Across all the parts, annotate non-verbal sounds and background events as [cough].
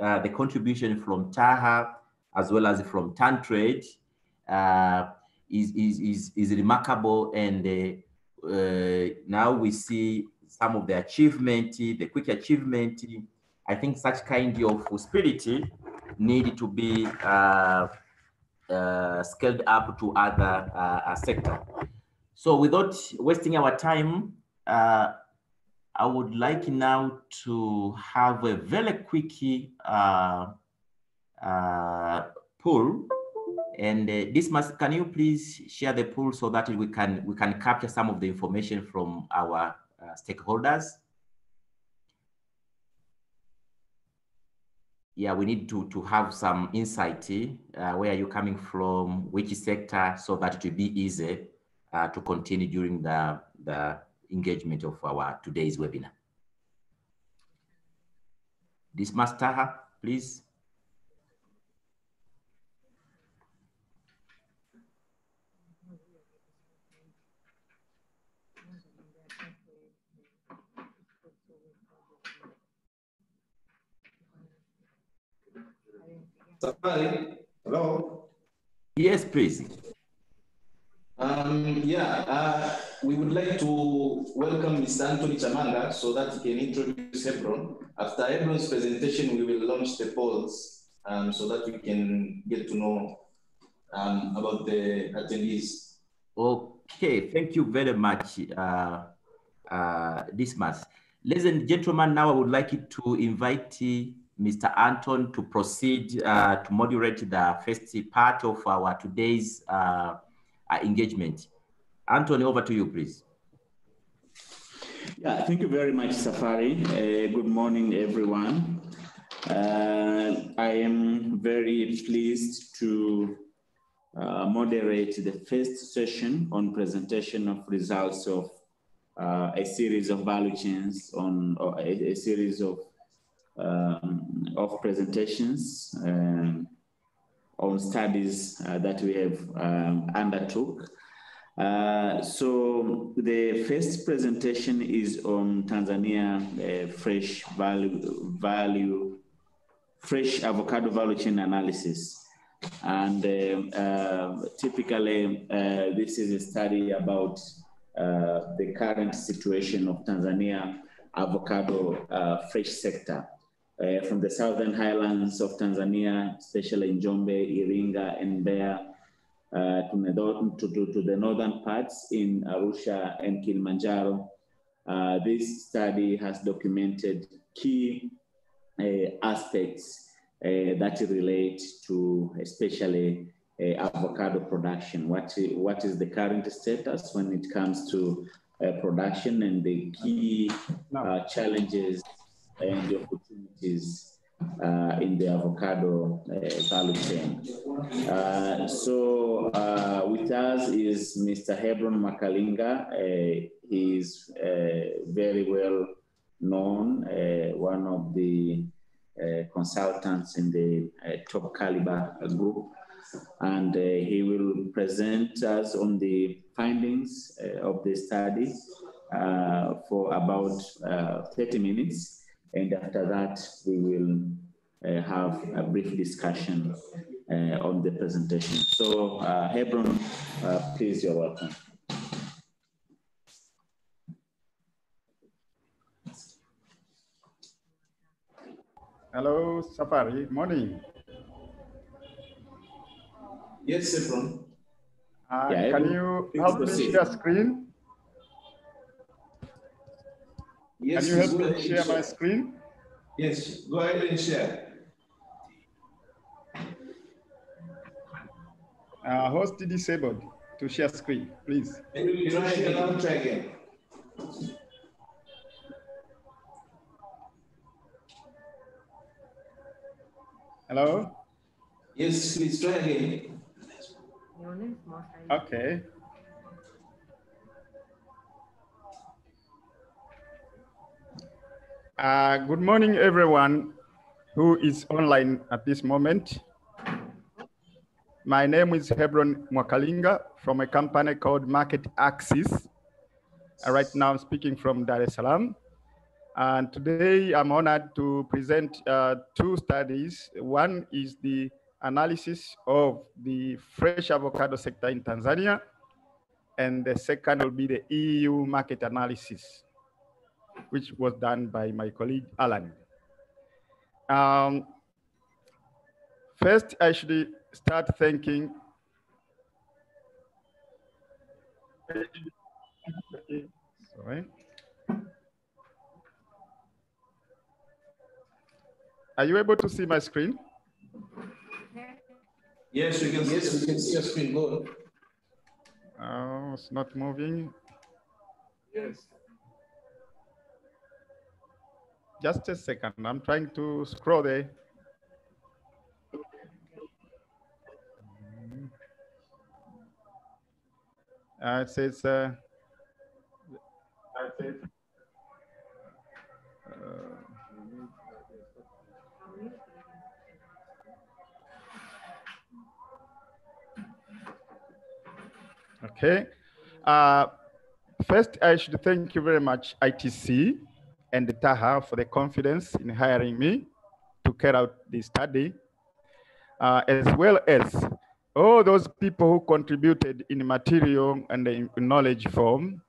uh, the contribution from Taha as well as from Tantrade uh, is, is, is, is remarkable. And uh, uh, now we see some of the achievement, the quick achievement. I think such kind of spirit need to be uh, scaled up to other sector. So without wasting our time, I would like now to have a very quick uh, uh, poll. And uh, this must, can you please share the poll so that we can we can capture some of the information from our uh, stakeholders? Yeah, we need to, to have some insight, uh, where are you coming from, which sector, so that it will be easy uh, to continue during the, the engagement of our today's webinar. Dismas Taha, please. Hello? Yes, please. Um, yeah, uh, we would like to welcome Mr. Anthony Chamanga so that he can introduce Hebron. After Hebron's presentation, we will launch the polls um, so that we can get to know um, about the attendees. Okay, thank you very much, uh, uh, Dismas. Ladies and gentlemen, now I would like to invite Mr. Anton to proceed uh, to moderate the first part of our today's uh, uh, engagement. Anthony, over to you, please. Yeah, thank you very much, Safari. Uh, good morning, everyone. Uh, I am very pleased to uh, moderate the first session on presentation of results of uh, a series of value chains on a, a, series of um, of presentations um, on studies uh, that we have um, undertook. Uh, so the first presentation is on Tanzania uh, fresh value, value, fresh avocado value chain analysis. And uh, uh, typically, uh, this is a study about the current situation of Tanzania avocado fresh sector uh, from the southern highlands of Tanzania, especially in Njombe, Iringa, and Mbeya, uh, to, the, to, to, the northern parts in Arusha and Kilimanjaro. Uh, this study has documented key uh, aspects uh, that relate to especially uh, avocado production. What, what is the current status when it comes to production and the key challenges and the opportunities uh, in the avocado uh, value chain. Uh, so uh, with us is Mr. Hebron Mwakalinga. Uh, he is uh, very well known, one of the consultants in the top caliber group. And he will present us on the findings of the study for about 30 minutes. And after that, we will uh, have a brief discussion uh, on the presentation. So uh, Hebron, uh, please, you're welcome. Hello, Safari, morning. Yes, Hebron. Uh, yeah, can you help me share screen? Yes, Can you help me share my screen? Yes, go ahead and share. Uh, host disabled to share screen, please. Maybe try again, I'll try again. Hello? Yes, please try again. Okay. Uh, good morning, everyone who is online at this moment. My name is Hebron Mwakalinga from a company called Market Axis. Uh, right now, I'm speaking from Dar es Salaam. And today I'm honored to present uh, two studies. One is the analysis of the fresh avocado sector in Tanzania, and the second will be the EU market analysis, which was done by my colleague Alan. Um, first, I should start thanking Sorry. Are you able to see my screen? Yes, we can, yes, we can see your screen. Go. Oh, it's not moving. Yes. Just a second. I'm trying to scroll there. Uh, it says, uh, Okay. Uh, first, I should thank you very much, ITC and the TAHA for the confidence in hiring me to carry out the study, uh, as well as all those people who contributed in material and the knowledge form,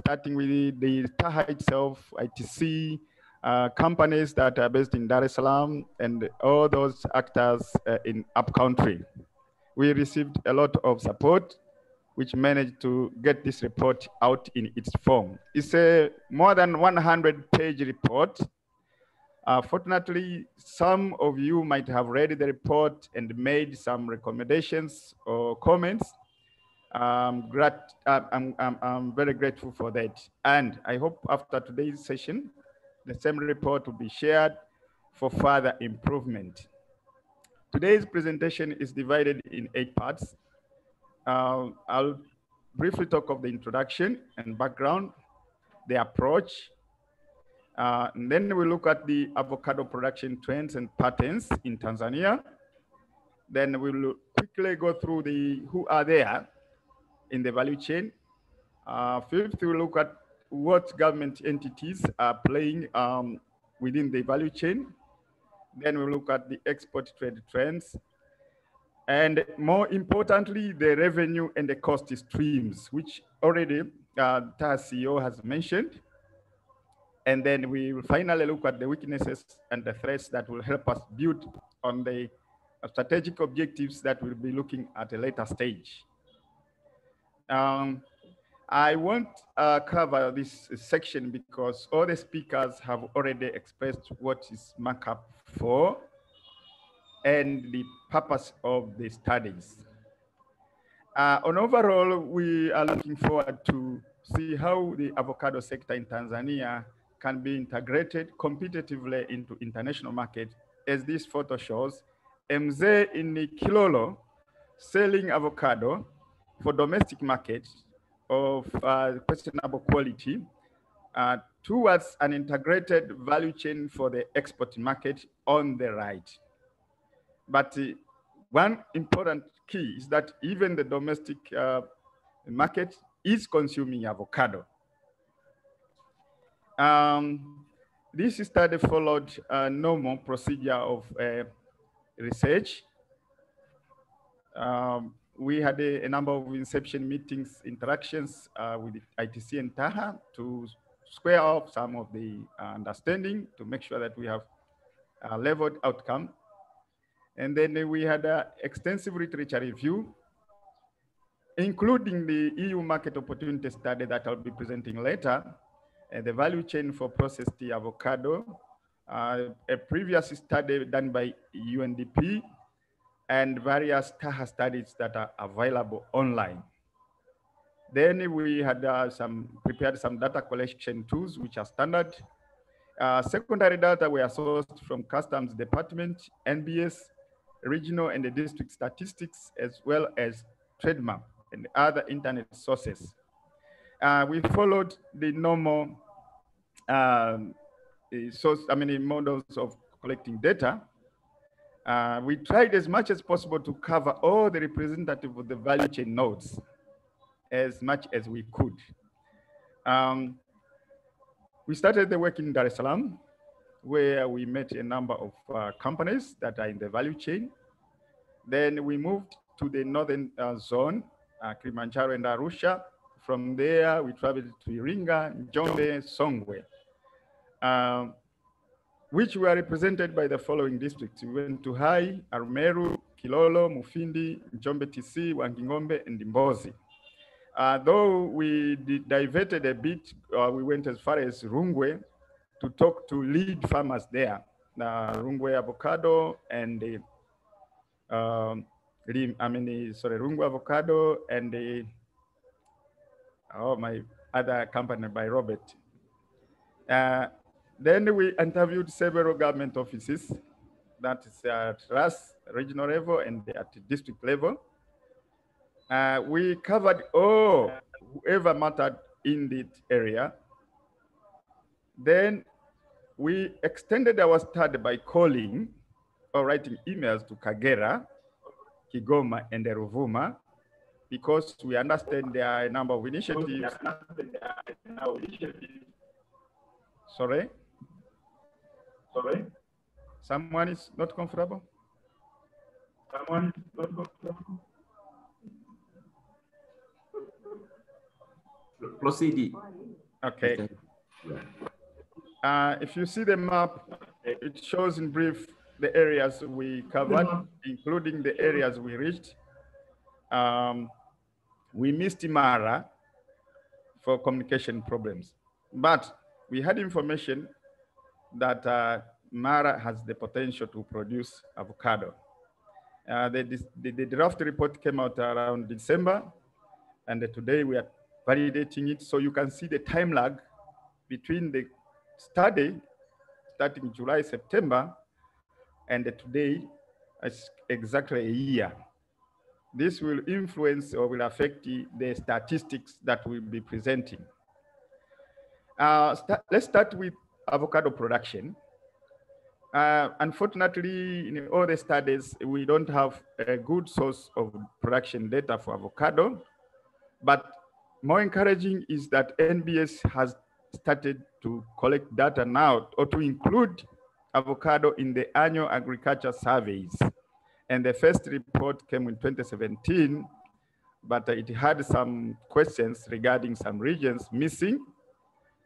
starting with the, the TAHA itself, ITC, uh, companies that are based in Dar es Salaam, and all those actors uh, in upcountry. We received a lot of support which managed to get this report out in its form. It's a more than 100 page report. Uh, fortunately, some of you might have read the report and made some recommendations or comments. Um, grat I'm, I'm, I'm very grateful for that. And I hope after today's session, the same report will be shared for further improvement. Today's presentation is divided in eight parts. Uh, I'll briefly talk of the introduction and background, the approach, uh, and then we look at the avocado production trends and patterns in Tanzania. Then we'll quickly go through the who are there in the value chain. Uh, fifth, we'll look at what government entities are playing um, within the value chain. Then we'll look at the export trade trends and more importantly, the revenue and the cost streams, which already uh, CEO has mentioned. And then we will finally look at the weaknesses and the threats that will help us build on the strategic objectives that we'll be looking at a later stage. Um, I won't uh, cover this section because all the speakers have already expressed what is markup for and the purpose of the studies. Uh, on overall, we are looking forward to see how the avocado sector in Tanzania can be integrated competitively into international market. As this photo shows, MZ in Kilolo selling avocado for domestic market of uh, questionable quality uh, towards an integrated value chain for the export market on the right. But uh, one important key is that even the domestic uh, market is consuming avocado. Um, this study followed a normal procedure of uh, research. Um, we had a, a, number of inception meetings, interactions uh, with ITC and TAHA to square off some of the uh, understanding to make sure that we have a leveled outcome and then we had an extensive literature review, including the EU market opportunity study that I'll be presenting later, and the value chain for processed avocado, uh, a previous study done by UNDP, and various TAHA studies that are available online. Then we had uh, some prepared some data collection tools, which are standard. Uh, secondary data were sourced from Customs Department, NBS, regional and the district statistics, as well as trademark and other internet sources. Uh, we followed the normal um, source, I mean, models of collecting data. Uh, we tried as much as possible to cover all the representative of the value chain nodes as much as we could. Um, we started the work in Dar es Salaam, where we met a number of uh, companies that are in the value chain. Then we moved to the northern uh, zone, uh, Kilimanjaro and Arusha. From there, we traveled to Iringa, Njombe, Songwe, um, which were represented by the following districts. We went to Hai, Arumeru, Kilolo, Mufindi, Njombe TC, Wangingombe, and Mbozi. Uh, though we diverted a bit, uh, we went as far as Rungwe to talk to lead farmers there, uh, Rungwe avocado and the, um, I mean, sorry, Rungwe avocado and the, oh, my other company by Robert. Uh, then we interviewed several government offices, that is at RAS regional level and at district level. Uh, we covered all whoever mattered in that area. Then we extended our study by calling or writing emails to Kagera, Kigoma, and Ruvuma because we understand there are a number of initiatives. Sorry? Sorry? Someone is not comfortable? Someone is not comfortable? Proceed. Okay. Uh, if you see the map, it shows in brief the areas we covered, including the areas we reached. Um, we missed Imara for communication problems, but we had information that uh, Mara has the potential to produce avocado. Uh, the, the, the, draft report came out around December, and today we are validating it. So you can see the time lag between the study starting July, September, and today is exactly a year. This will influence or will affect the, statistics that we'll be presenting. Uh, let's start with avocado production. Uh, unfortunately, in all the studies, we don't have a good source of production data for avocado, but more encouraging is that NBS has started to collect data now or to include avocado in the annual agriculture surveys. And the first report came in 2017, but it had some questions regarding some regions missing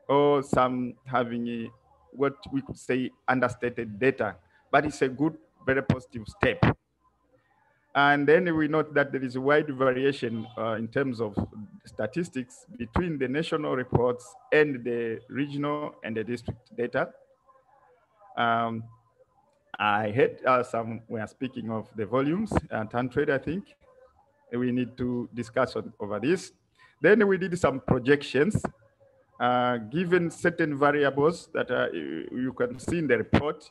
or some having a, what we could say understated data, but it's a good, very positive step. And then we note that there is a wide variation uh, in terms of statistics between the national reports and the regional and the district data. Um, I heard uh, some, we are speaking of the volumes and uh, trade, I think. We need to discuss on, over this. Then we did some projections, uh, given certain variables that uh, you can see in the report.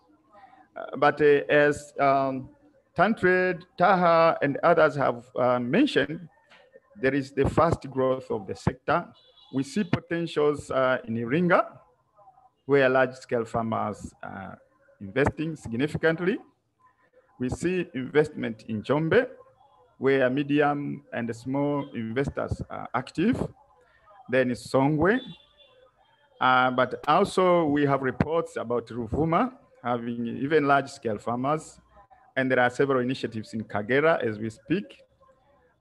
Uh, but uh, as um, Tantrade, Taha, and others have uh, mentioned, there is the fast growth of the sector. We see potentials uh, in Iringa, where large-scale farmers are investing significantly. We see investment in Njombe, where medium and small investors are active. Then Songwe. Uh, but also we have reports about Ruvuma having even large-scale farmers and there are several initiatives in Kagera as we speak.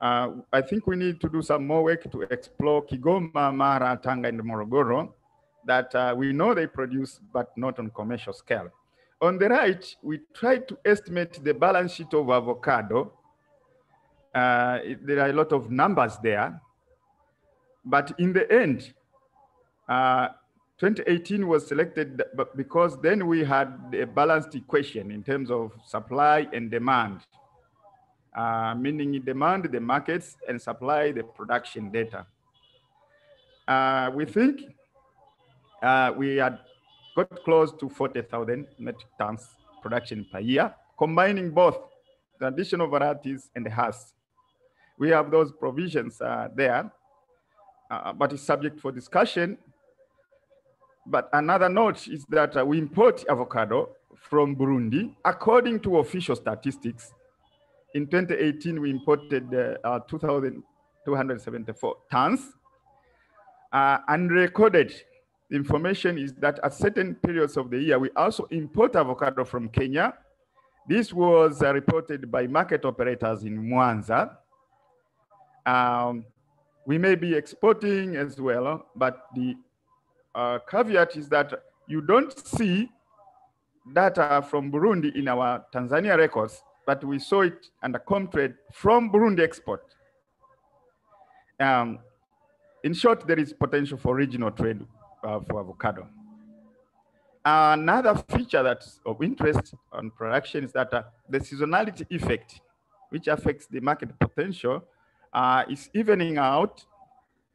Uh, I think we need to do some more work to explore Kigoma, Mara, Tanga, and Morogoro that uh, we know they produce, but not on commercial scale. On the right, we try to estimate the balance sheet of avocado. Uh, there are a lot of numbers there, but in the end, uh, 2018 was selected because then we had a balanced equation in terms of supply and demand, uh, meaning demand the markets and supply the production data. Uh, we think uh, we had got close to 40,000 metric tons production per year, combining both traditional varieties and the Hass. We have those provisions uh, there, uh, but it's subject for discussion but another note is that uh, we import avocado from Burundi. According to official statistics, in 2018, we imported uh, uh 2,274 tons. Uh, unrecorded information is that at certain periods of the year, we also import avocado from Kenya. This was uh, reported by market operators in Mwanza. Um, we may be exporting as well, but the uh, caveat is that you don't see data from Burundi in our Tanzania records, but we saw it under Comtrade from Burundi export. Um, in short, there is potential for regional trade uh, for avocado. Another feature that's of interest on production is that uh, the seasonality effect, which affects the market potential, uh, is evening out.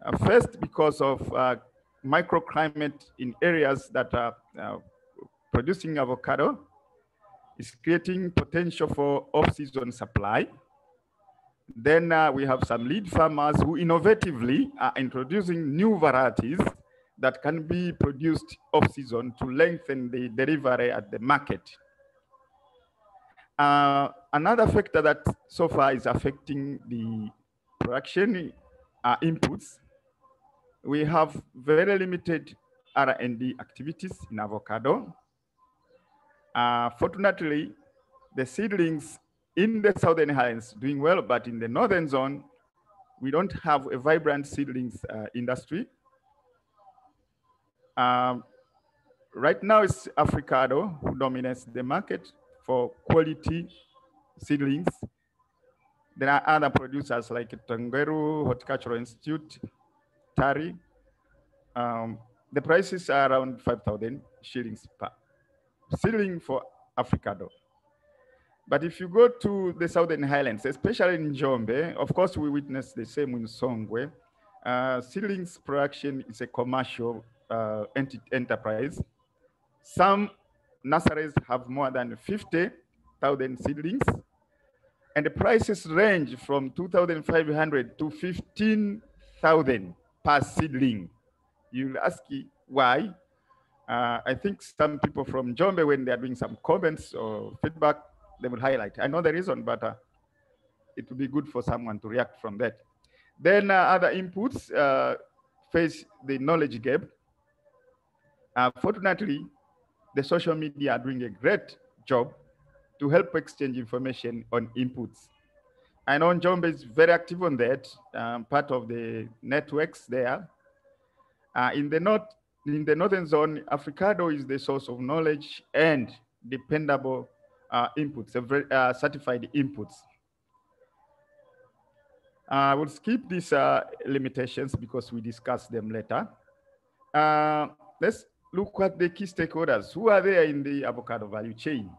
Uh, first, because of uh, microclimate in areas that are uh, producing avocado, is creating potential for off-season supply. Then we have some lead farmers who innovatively are introducing new varieties that can be produced off-season to lengthen the delivery at the market. Uh, another factor that so far is affecting the production uh, inputs, we have very limited R&D activities in avocado. Uh, fortunately, the seedlings in the southern highlands doing well, but in the northern zone, we don't have a vibrant seedlings uh, industry. Um, right now, it's Africado who dominates the market for quality seedlings. There are other producers like Tengeru Horticultural Institute, Tari. Um, the prices are around 5,000 shillings per seedling for Africado. But if you go to the Southern Highlands, especially in Njombe, of course, we witness the same in Songwe. Uh, seedlings production is a commercial uh, ent enterprise. Some nurseries have more than 50,000 seedlings, and the prices range from 2,500 to 15,000 per seedling. You'll ask why. Uh, I think some people from Njombe, when they're doing some comments or feedback, they will highlight. I know the reason, but uh, it would be good for someone to react from that. Then uh, other inputs uh, face the knowledge gap. Uh, fortunately, the social media are doing a great job to help exchange information on inputs. I know Njombe is very active on that, um, part of the networks there. Uh, in the north, in the northern zone, Africado is the source of knowledge and dependable uh, inputs, uh, certified inputs. I will skip these uh, limitations because we discuss them later. Uh, let's look at the key stakeholders. Who are there in the avocado value chain?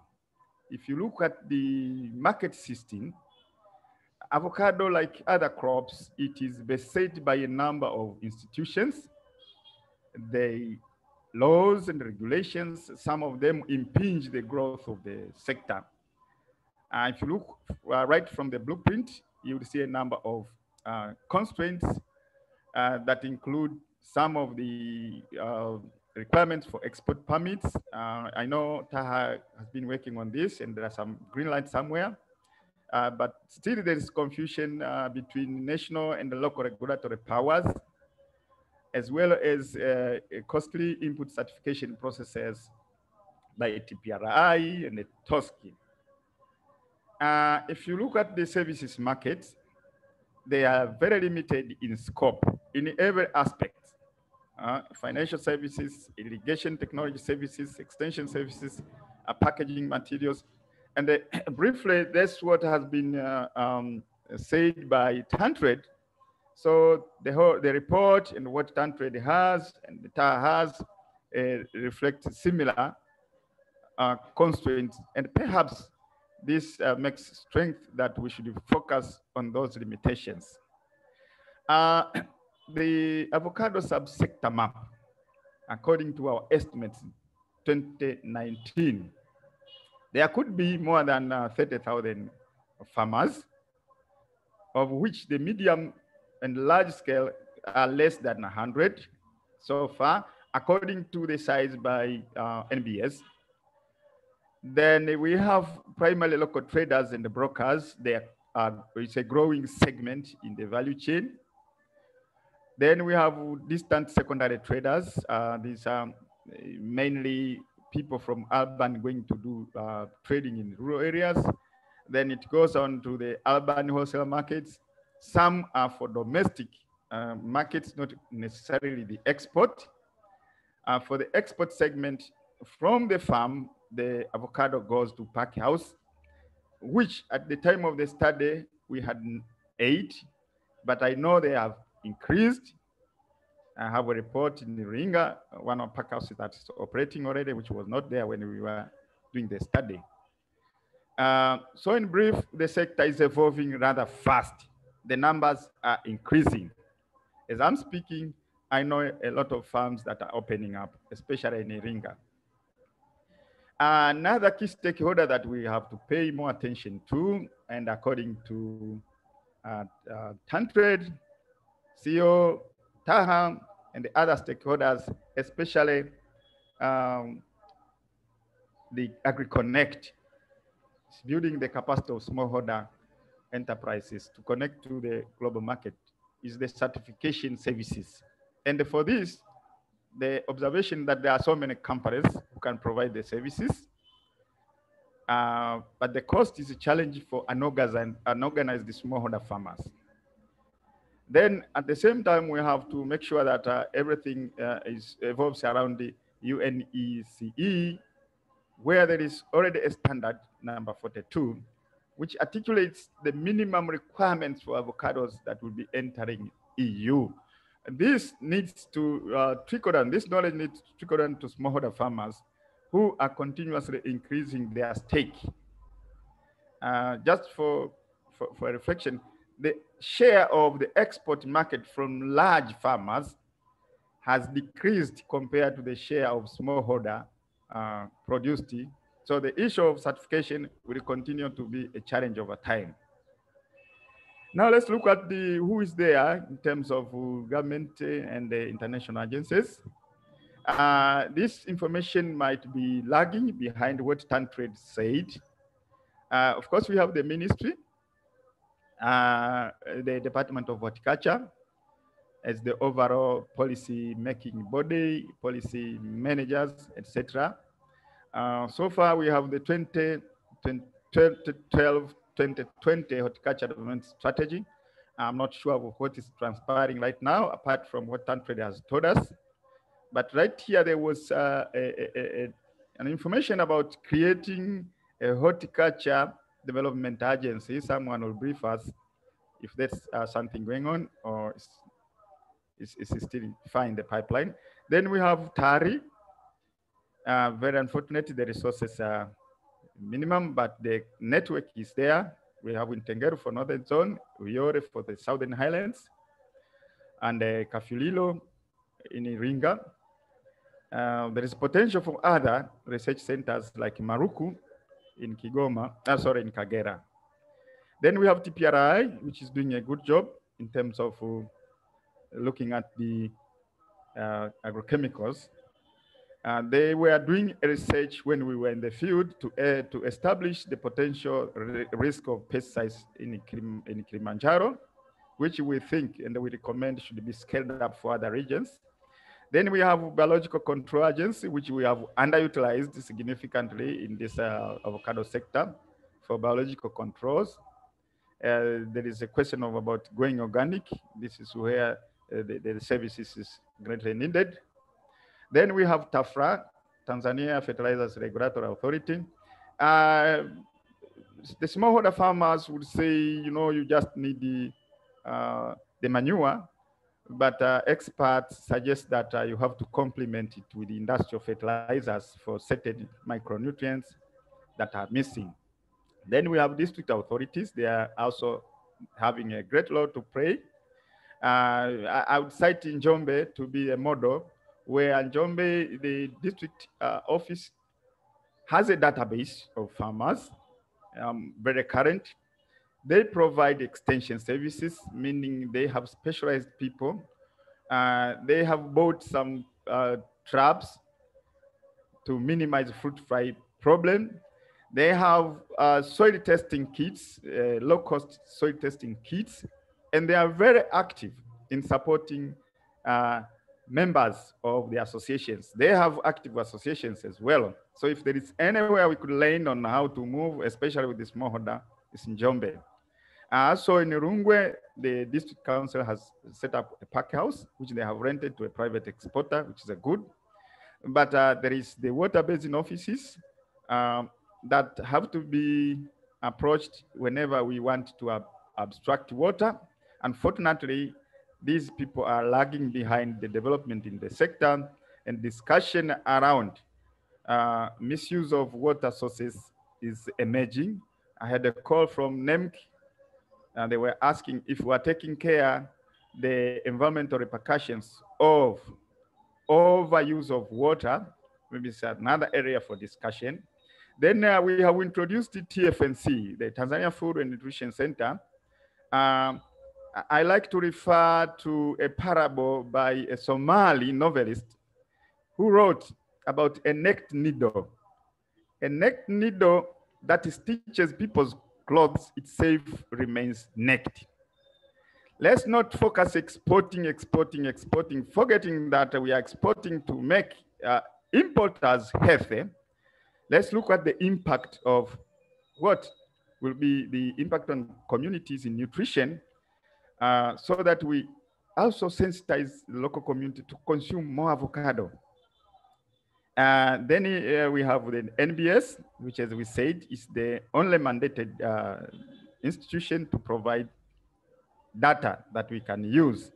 If you look at the market system, avocado, like other crops, it is beset by a number of institutions. The laws and regulations, some of them impinge the growth of the sector. Uh, if you look uh, right from the blueprint, you will see a number of uh, constraints uh, that include some of the uh, requirements for export permits. Uh, I know Taha has been working on this and there are some green lights somewhere, uh, but still there is confusion uh, between national and local regulatory powers, as well as uh, costly input certification processes by TPRI and TOSCI. Uh, if you look at the services market, they are very limited in scope in every aspect uh, financial services, irrigation technology services, extension services, uh, packaging materials. And uh, [clears throat] briefly, that's what has been uh, um, said by Tantrade. So the whole the report and what Tantrade has and the TAR has uh, reflect similar uh, constraints. And perhaps this makes strength that we should focus on those limitations [clears throat] the avocado subsector map, according to our estimates, 2019, there could be more than uh, 30,000 farmers, of which the medium and large scale are less than 100 so far, according to the size by uh, NBS. Then we have primarily local traders and the brokers. They are, it's a growing segment in the value chain Then we have distant secondary traders. Uh, these are mainly people from urban going to do uh, trading in rural areas. Then it goes on to the urban wholesale markets. Some are for domestic uh, markets, not necessarily the export. Uh, for the export segment, from the farm, the avocado goes to pack house, which at the time of the study, we had eight, but I know they have increased. I have a report in Iringa, one of pack houses that's operating already, which was not there when we were doing the study. Uh, so in brief, the sector is evolving rather fast. The numbers are increasing. As I'm speaking, I know a lot of farms that are opening up, especially in Iringa. Another key stakeholder that we have to pay more attention to, and according to uh, uh, CEO, Taha, and the other stakeholders, especially um, the AgriConnect, building the capacity of smallholder enterprises to connect to the global market is the certification services. And for this, the observation that there are so many companies who can provide the services, uh, but the cost is a challenge for unorganized, unorganized smallholder farmers. Then at the same time, we have to make sure that uh, everything uh, is evolves around the UNECE, where there is already a standard number 42, which articulates the minimum requirements for avocados that will be entering EU. This needs to uh, trickle down, this knowledge needs to trickle down to smallholder farmers who are continuously increasing their stake. Uh, just for, for, for reflection, the share of the export market from large farmers has decreased compared to the share of smallholder uh, produced. So the issue of certification will continue to be a challenge over time. Now let's look at the who is there in terms of government and the international agencies. Uh, this information might be lagging behind what Tantrade said. Uh, of course, we have the ministry, uh, the Department of Horticulture as the overall policy making body, policy managers, etc. Uh, so far, we have the 20, 2012 2020 horticulture development strategy. I'm not sure of what is transpiring right now, apart from what Tantrade has told us. But right here, there was uh, a, a, a, an information about creating a horticulture development agency. Someone will brief us if there's uh, something going on or is, still fine the pipeline. Then we have TARI. Uh, very unfortunately, the resources are minimum, but the network is there. We have in Tengeru for Northern Zone, Uyole for the Southern Highlands, and uh, Kafulilo in Iringa. Uh, there is potential for other research centers like Maruku in Kigoma, uh, sorry, in Kagera. Then we have TPRI, which is doing a good job in terms of uh, looking at the uh, agrochemicals uh, they were doing research when we were in the field to, uh, to establish the potential risk of pesticides in, in Kilimanjaro, which we think and we recommend should be scaled up for other regions. Then we have biological control agency, which we have underutilized significantly in this uh, avocado sector for biological controls. Uh, there is a question of about going organic. This is where uh, the, the services is greatly needed. Then we have TAFRA, Tanzania Fertilizers Regulatory Authority. Uh, the smallholder farmers would say, you know, you just need the, uh, the manure, but uh, experts suggest that uh, you have to complement it with industrial fertilizers for certain micronutrients that are missing. Then we have district authorities. They are also having a great role to play. Uh, I, I would cite Njombe to be a model where Njombe, the district uh, office, has a database of farmers, um, very current. They provide extension services, meaning they have specialized people. Uh, they have bought some uh, traps to minimize fruit fly problem. They have uh, soil testing kits, uh, low cost soil testing kits, and they are very active in supporting uh, members of the associations. They have active associations as well. So if there is anywhere we could learn on how to move, especially with the smallholder, it's in Njombe. Uh, so in Rungwe, the district council has set up a pack house, which they have rented to a private exporter, which is a good. But uh, there is the water basin offices um, that have to be approached whenever we want to ab abstract water. Unfortunately, these people are lagging behind the development in the sector and discussion around uh, misuse of water sources is emerging. I had a call from NEMC and they were asking if we are taking care the environmental repercussions of overuse of water. Maybe it's another area for discussion. Then uh, we have introduced the TFNC, the Tanzania Food and Nutrition Center. Um, I like to refer to a parable by a Somali novelist who wrote about a necked needle. A necked needle that stitches people's clothes itself remains necked. Let's not focus exporting, exporting, exporting, forgetting that we are exporting to make uh, importers healthy. Let's look at the impact of what will be the impact on communities in nutrition uh, so that we also sensitize the local community to consume more avocado. Uh, then uh, we have the NBS, which as we said, is the only mandated uh, institution to provide data that we can use.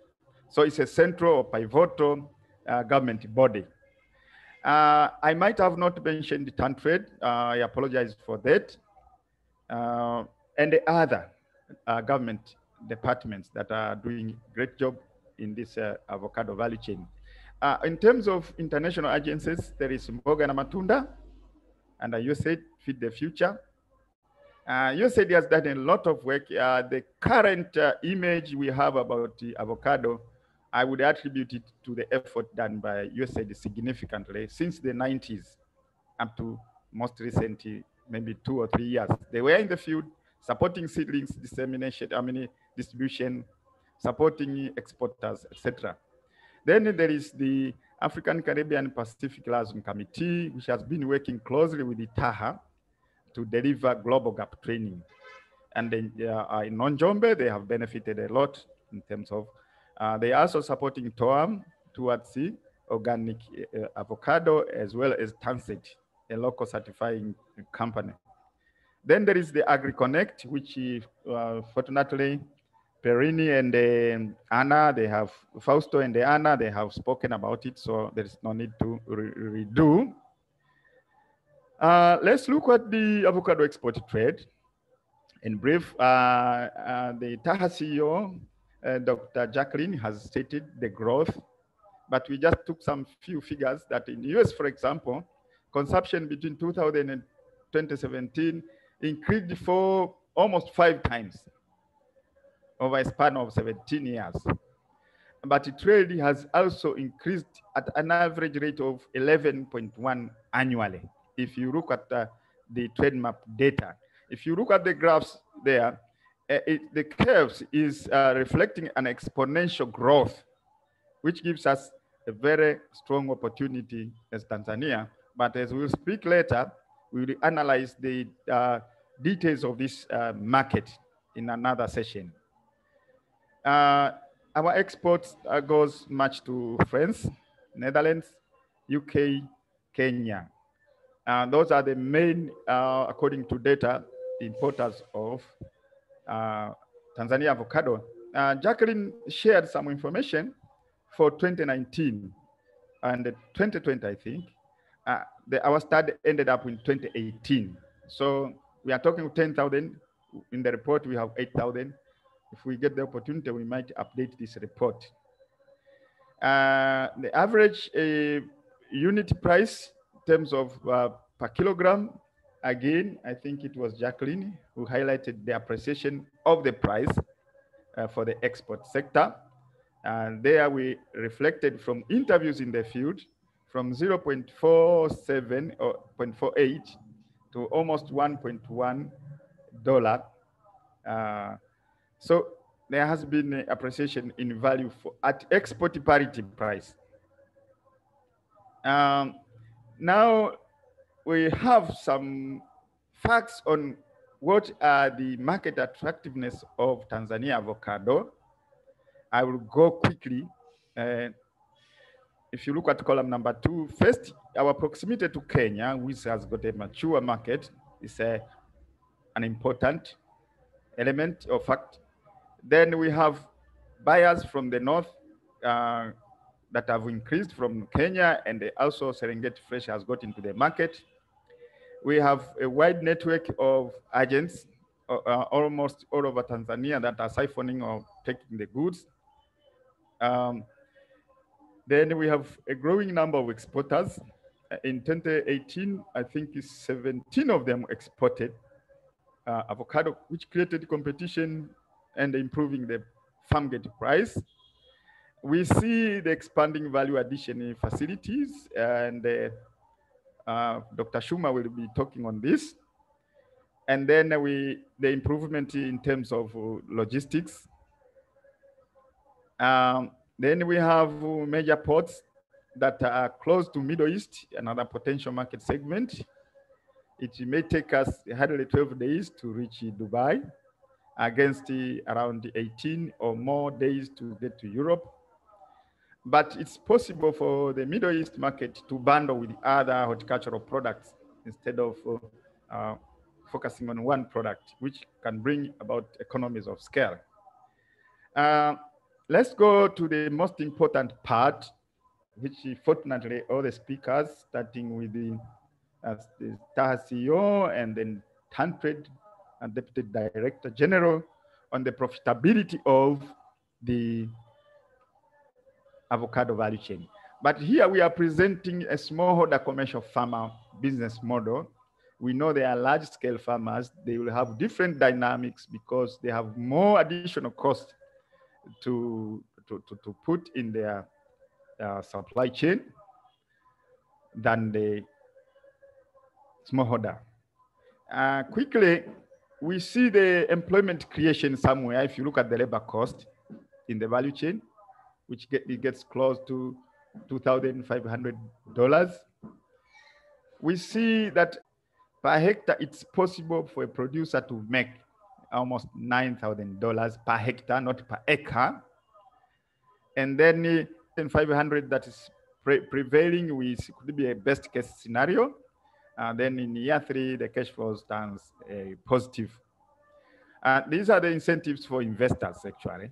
So it's a central or pivotal uh, government body. Uh, I might have not mentioned the TanTrade. I apologize for that. and the other government departments that are doing great job in this avocado value chain. Uh, in terms of international agencies, there is Mboga na Matunda and uh, USAID Feed the Future. Uh, USAID has done a lot of work. Uh, the current uh, image we have about the avocado, I would attribute it to the effort done by USAID significantly since the 90s up to most recently, maybe two or three years. They were in the field supporting seedlings dissemination, I mean, distribution, supporting exporters, etc. Then there is the African Caribbean Pacific Liaison Committee, which has been working closely with the TAHA to deliver GlobalGAP training. And then, uh, in non-Njombe, they have benefited a lot in terms of, uh, they are also supporting TOAM towards the organic uh, avocado as well as TanCert, a local certifying company. Then there is the AgriConnect, which uh, fortunately Perini and uh, Anna, they have, Fausto and Anna, they have spoken about it, so there is no need to re redo. Uh, let's look at the avocado export trade. In brief, uh, uh the Taha CEO, uh, Dr. Jacqueline, has stated the growth, but we just took some few figures that in the US, for example, consumption between 2000 and 2017 increased for almost five times over a span of 17 years. But trade has also increased at an average rate of 11.1 annually. If you look at uh, the trade map data, if you look at the graphs there, uh, it, the curves is uh, reflecting an exponential growth, which gives us a very strong opportunity as Tanzania. But as we'll speak later, we will analyze the uh, details of this uh, market in another session. Uh, our exports uh, goes much to France, Netherlands, UK, Kenya. Uh, those are the main, uh, according to data, importers of uh, Tanzania avocado. Uh, Jacqueline shared some information for 2019 and 2020, I think. The, our study ended up in 2018. So we are talking 10,000. In the report, we have 8,000 if we get the opportunity, we might update this report. Uh, the average uh, unit price in terms of uh, per kilogram, again, I think it was Jacqueline who highlighted the appreciation of the price uh, for the export sector. And there we reflected from interviews in the field from 0.47 or 0.48 to almost 1.1 dollar uh, so there has been appreciation in value for at export parity price. Um, now we have some facts on what are the market attractiveness of Tanzania avocado. I will go quickly. Uh, if you look at column number two, first, our proximity to Kenya, which has got a mature market, is a, an important element or fact. Then we have buyers from the north uh, that have increased from Kenya and also Serengeti Fresh has got into the market. We have a wide network of agents uh, uh, almost all over Tanzania that are siphoning or taking the goods. Um, then we have a growing number of exporters. In 2018, I think 17 of them exported uh, avocado, which created competition and improving the farm gate price. We see the expanding value addition in facilities, and uh, uh, Dr. Schumer will be talking on this. And then we the improvement in terms of uh, logistics. Um, then we have major ports that are close to Middle East, another potential market segment. It may take us hardly 12 days to reach Dubai against around 18 or more days to get to Europe. But it's possible for the Middle East market to bundle with other horticultural products instead of uh, focusing on one product, which can bring about economies of scale. Uh, let's go to the most important part, which fortunately all the speakers, starting with the, uh, the CEO and then TanTrade and Deputy Director General on the profitability of the avocado value chain. But here we are presenting a smallholder commercial farmer business model. We know they are large scale farmers. They will have different dynamics because they have more additional cost to, to, to, to put in their uh, supply chain than the smallholder. Uh, quickly, we see the employment creation somewhere. If you look at the labor cost in the value chain, which get, it gets close to $2,500. We see that per hectare, it's possible for a producer to make almost $9,000 per hectare, not per acre. And then uh, 500 that is pre prevailing with could be a best case scenario. Uh, then in year three, the cash flow turns uh, positive. Uh, these are the incentives for investors, actually.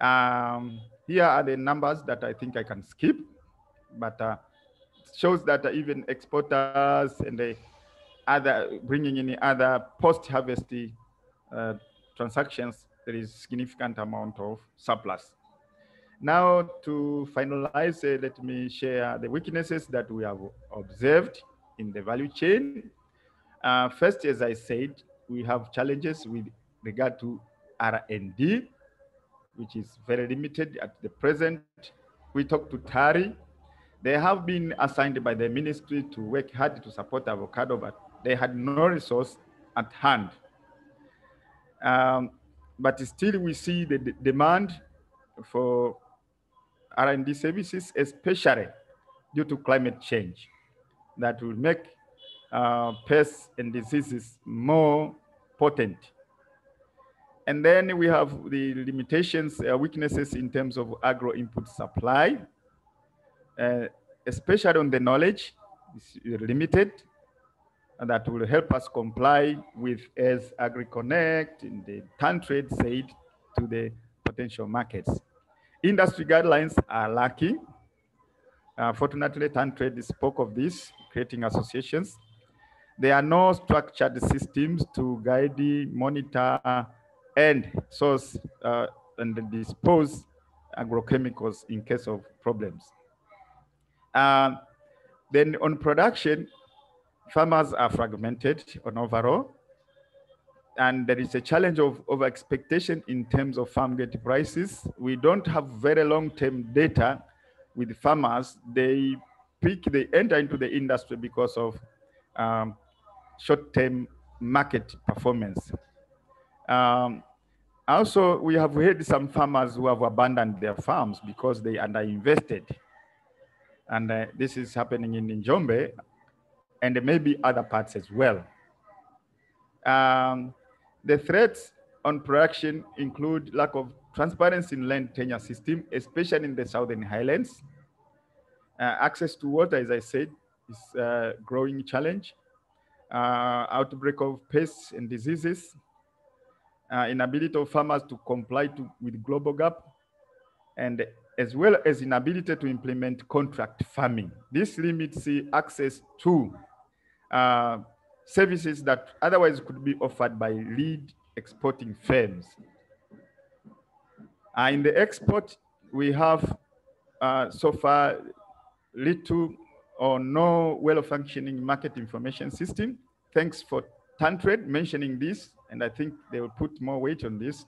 Um, here are the numbers that I think I can skip, but uh, shows that even exporters and the other bringing in other post-harvest uh, transactions, there is significant amount of surplus. Now to finalize, uh, let me share the weaknesses that we have observed in the value chain. Uh, first, as I said, we have challenges with regard to R&D, which is very limited at the present. We talked to TARI. They have been assigned by the ministry to work hard to support avocado, but they had no resource at hand. Um, but still we see the demand for R&D services, especially due to climate change, that will make uh, pests and diseases more potent. And then we have the limitations, uh, weaknesses in terms of agro input supply, uh, especially on the knowledge, is limited and that will help us comply with as AgriConnect and the TanTrade said to the potential markets. Industry guidelines are lacking. Uh, fortunately, TanTrade spoke of this, creating associations. There are no structured systems to guide, monitor, and source uh, and dispose agrochemicals in case of problems. Uh, then on production, farmers are fragmented on overall, and there is a challenge of over expectation in terms of farm gate prices. We don't have very long-term data with farmers. They they enter into the industry because of um, short-term market performance. Um, also, we have heard some farmers who have abandoned their farms because they underinvested. And uh, this is happening in Njombe and maybe other parts as well. Um, the threats on production include lack of transparency in land tenure system, especially in the Southern Highlands. Uh, access to water, as I said, is a growing challenge. Uh, outbreak of pests and diseases, uh, inability of farmers to comply to, with GlobalGAP, and as well as inability to implement contract farming. This limits the access to uh, services that otherwise could be offered by lead exporting firms. Uh, in the export, we have uh, so far little or no well-functioning market information system. Thanks for TanTrade mentioning this, and I think they will put more weight on this.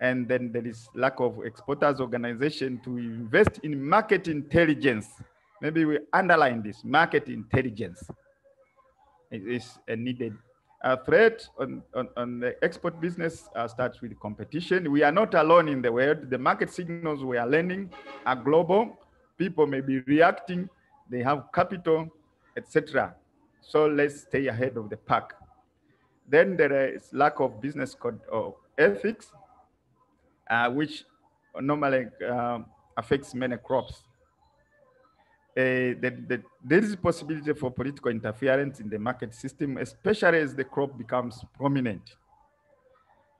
And then there is lack of exporters organization to invest in market intelligence. Maybe we underline this, market intelligence. is a needed a threat on, on, on, the export business uh, starts with competition. We are not alone in the world. The market signals we are learning are global. People may be reacting. They have capital, etc. So let's stay ahead of the pack. Then there is lack of business code of ethics, uh, which normally uh, affects many crops. Uh, the, the, there is possibility for political interference in the market system, especially as the crop becomes prominent.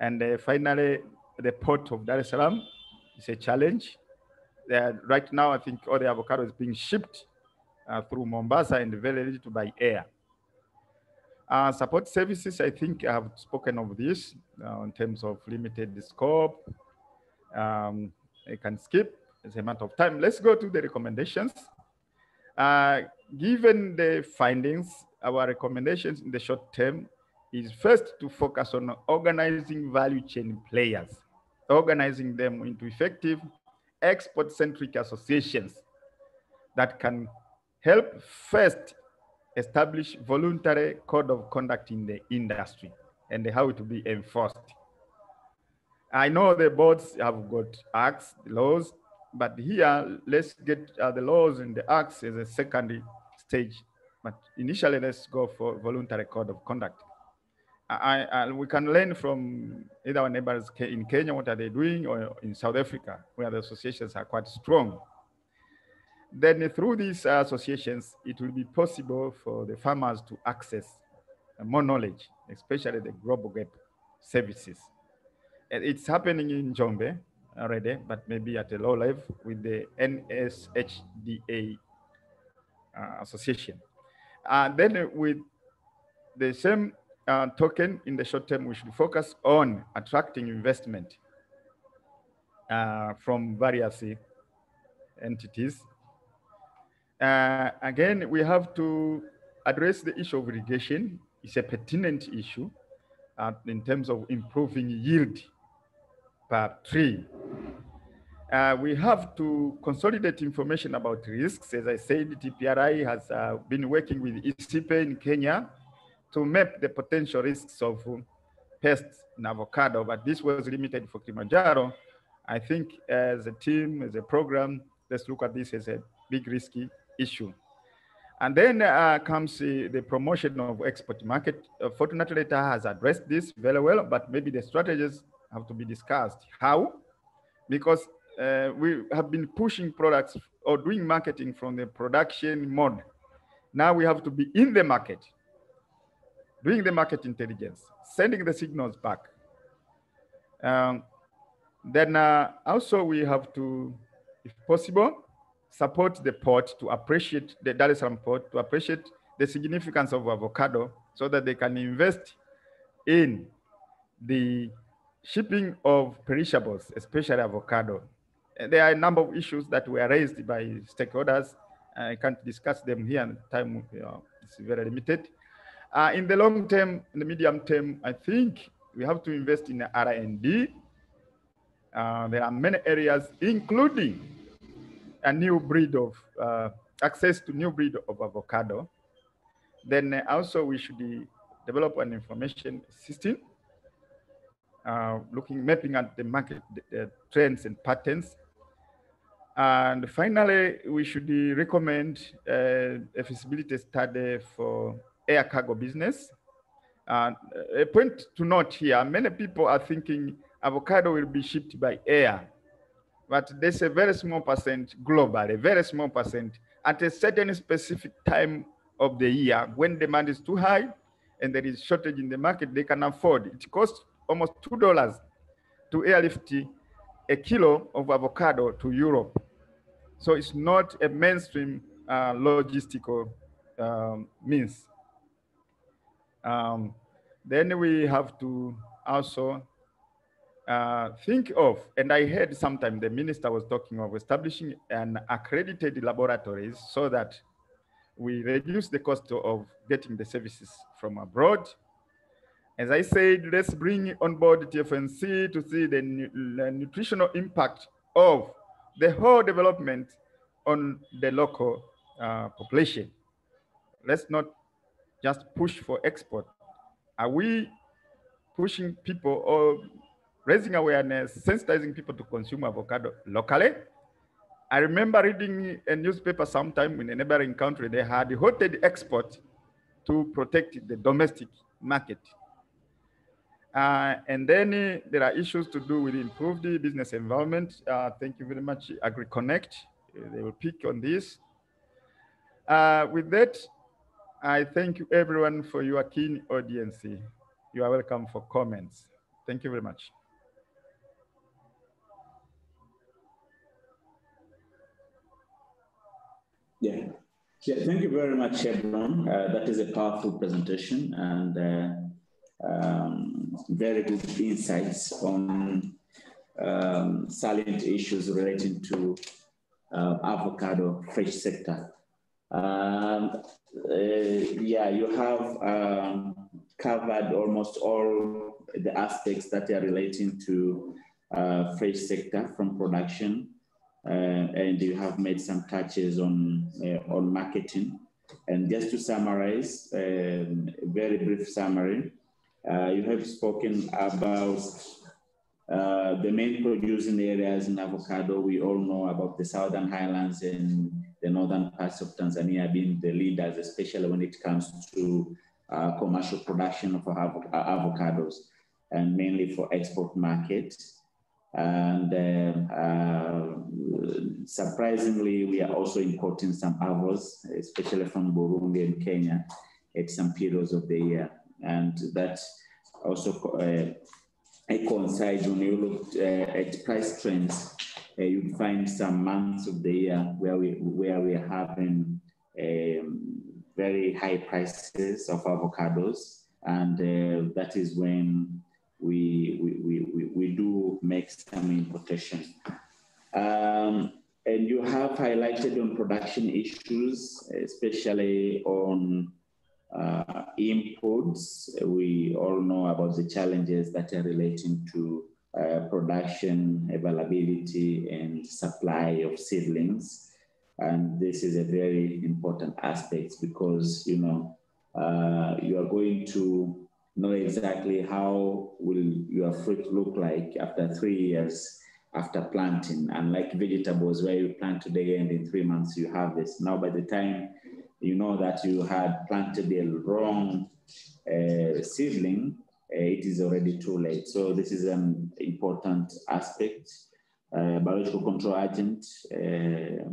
And uh, finally, the port of Dar es Salaam is a challenge. Uh, right now, I think all the avocado is being shipped uh, through Mombasa and very little by air. Uh, support services, I think I have spoken of this uh, in terms of limited scope. Um, I can skip as a matter of time. Let's go to the recommendations. Uh, given the findings, our recommendations in the short term is first to focus on organizing value chain players, organizing them into effective export-centric associations that can help first establish voluntary code of conduct in the industry and how to be enforced. I know the boards have got acts, laws, but here, let's get uh, the laws and the acts as a secondary stage. But initially, let's go for voluntary code of conduct. I, I, we can learn from either our neighbors in Kenya, what are they doing, or in South Africa, where the associations are quite strong. Then through these associations, it will be possible for the farmers to access more knowledge, especially the GlobalGAP services. It's happening in Njombe, already, but maybe at a low level with the NSHDA uh, association. And then with the same uh, token in the short term, we should focus on attracting investment uh, from various entities. Uh, again, we have to address the issue of irrigation. It's a pertinent issue uh, in terms of improving yield per tree. Uh, we have to consolidate information about risks. As I said, TPRI has uh, been working with ICIPE in Kenya to map the potential risks of pests in avocado, but this was limited for Kilimanjaro. I think as a team, as a program, let's look at this as a big risky issue. And then uh, comes uh, the promotion of export market. Uh, Fortunately, TAHA has addressed this very well, but maybe the strategies have to be discussed. How? Because uh, we have been pushing products or doing marketing from the production mode. Now we have to be in the market, doing the market intelligence, sending the signals back. Um, then uh, also we have to, if possible, support the port to appreciate the Dar es Salaam port, to appreciate the significance of avocado so that they can invest in the shipping of perishables, especially avocado. There are a number of issues that were raised by stakeholders. I can't discuss them here, and time know, is very limited. Uh, in the long term, in the medium term, I think we have to invest in R&D. Uh, there are many areas, including a new breed of, uh, access to new breed of avocado. Then also we should develop an information system uh, looking, mapping at the market the trends and patterns. And finally, we should recommend uh, a feasibility study for air cargo business. Uh, a point to note here, many people are thinking avocado will be shipped by air, but there's a very small percent globally, a very small percent at a certain specific time of the year when demand is too high and there is shortage in the market, they can afford. It costs almost $2 to airlift a kilo of avocado to Europe. So it's not a mainstream uh, logistical um, means. Um, then we have to also uh, think of, and I heard sometime the minister was talking of establishing an accredited laboratories so that we reduce the cost of getting the services from abroad. As I said, let's bring on board TFNC to see the, nu the nutritional impact of the whole development on the local uh, population. Let's not just push for export. Are we pushing people or raising awareness, sensitizing people to consume avocado locally? I remember reading a newspaper sometime in a neighboring country, they had halted export to protect the domestic market. Uh, and then uh, there are issues to do with improved business environment. Uh, thank you very much, AgriConnect. Uh, they will pick on this. Uh, with that, I thank you everyone for your keen audience. You are welcome for comments. Thank you very much. Yeah. yeah, thank you very much, Hebron. Uh, that is a powerful presentation and uh, um, very good insights on um, salient issues relating to uh, avocado fresh sector. Um, uh, yeah, you have um, covered almost all the aspects that are relating to uh, fresh sector from production, uh, and you have made some touches on uh, on marketing. And just to summarize, um, a very brief summary, uh, you have spoken about uh, the main producing areas in avocado, we all know about the southern highlands and the northern parts of Tanzania being the leaders, especially when it comes to uh, commercial production of avo avocados, and mainly for export markets. And uh, uh, surprisingly, we are also importing some avos, especially from Burundi and Kenya at some periods of the year. And that also uh, coincides when you look uh, at price trends, uh, you find some months of the year where we where we are having um, very high prices of avocados, and uh, that is when we we, we, we do make some importation. Um, and you have highlighted on production issues, especially on uh, inputs. We all know about the challenges that are relating to uh, production, availability, and supply of seedlings. And this is a very important aspect because, you know, uh, you are going to know exactly how will your fruit look like after three years after planting. Unlike vegetables where you plant today and in three months you harvest. Now by the time you know that you had planted the wrong uh, seedling, it is already too late. So this is an important aspect. Uh, biological control agent, uh,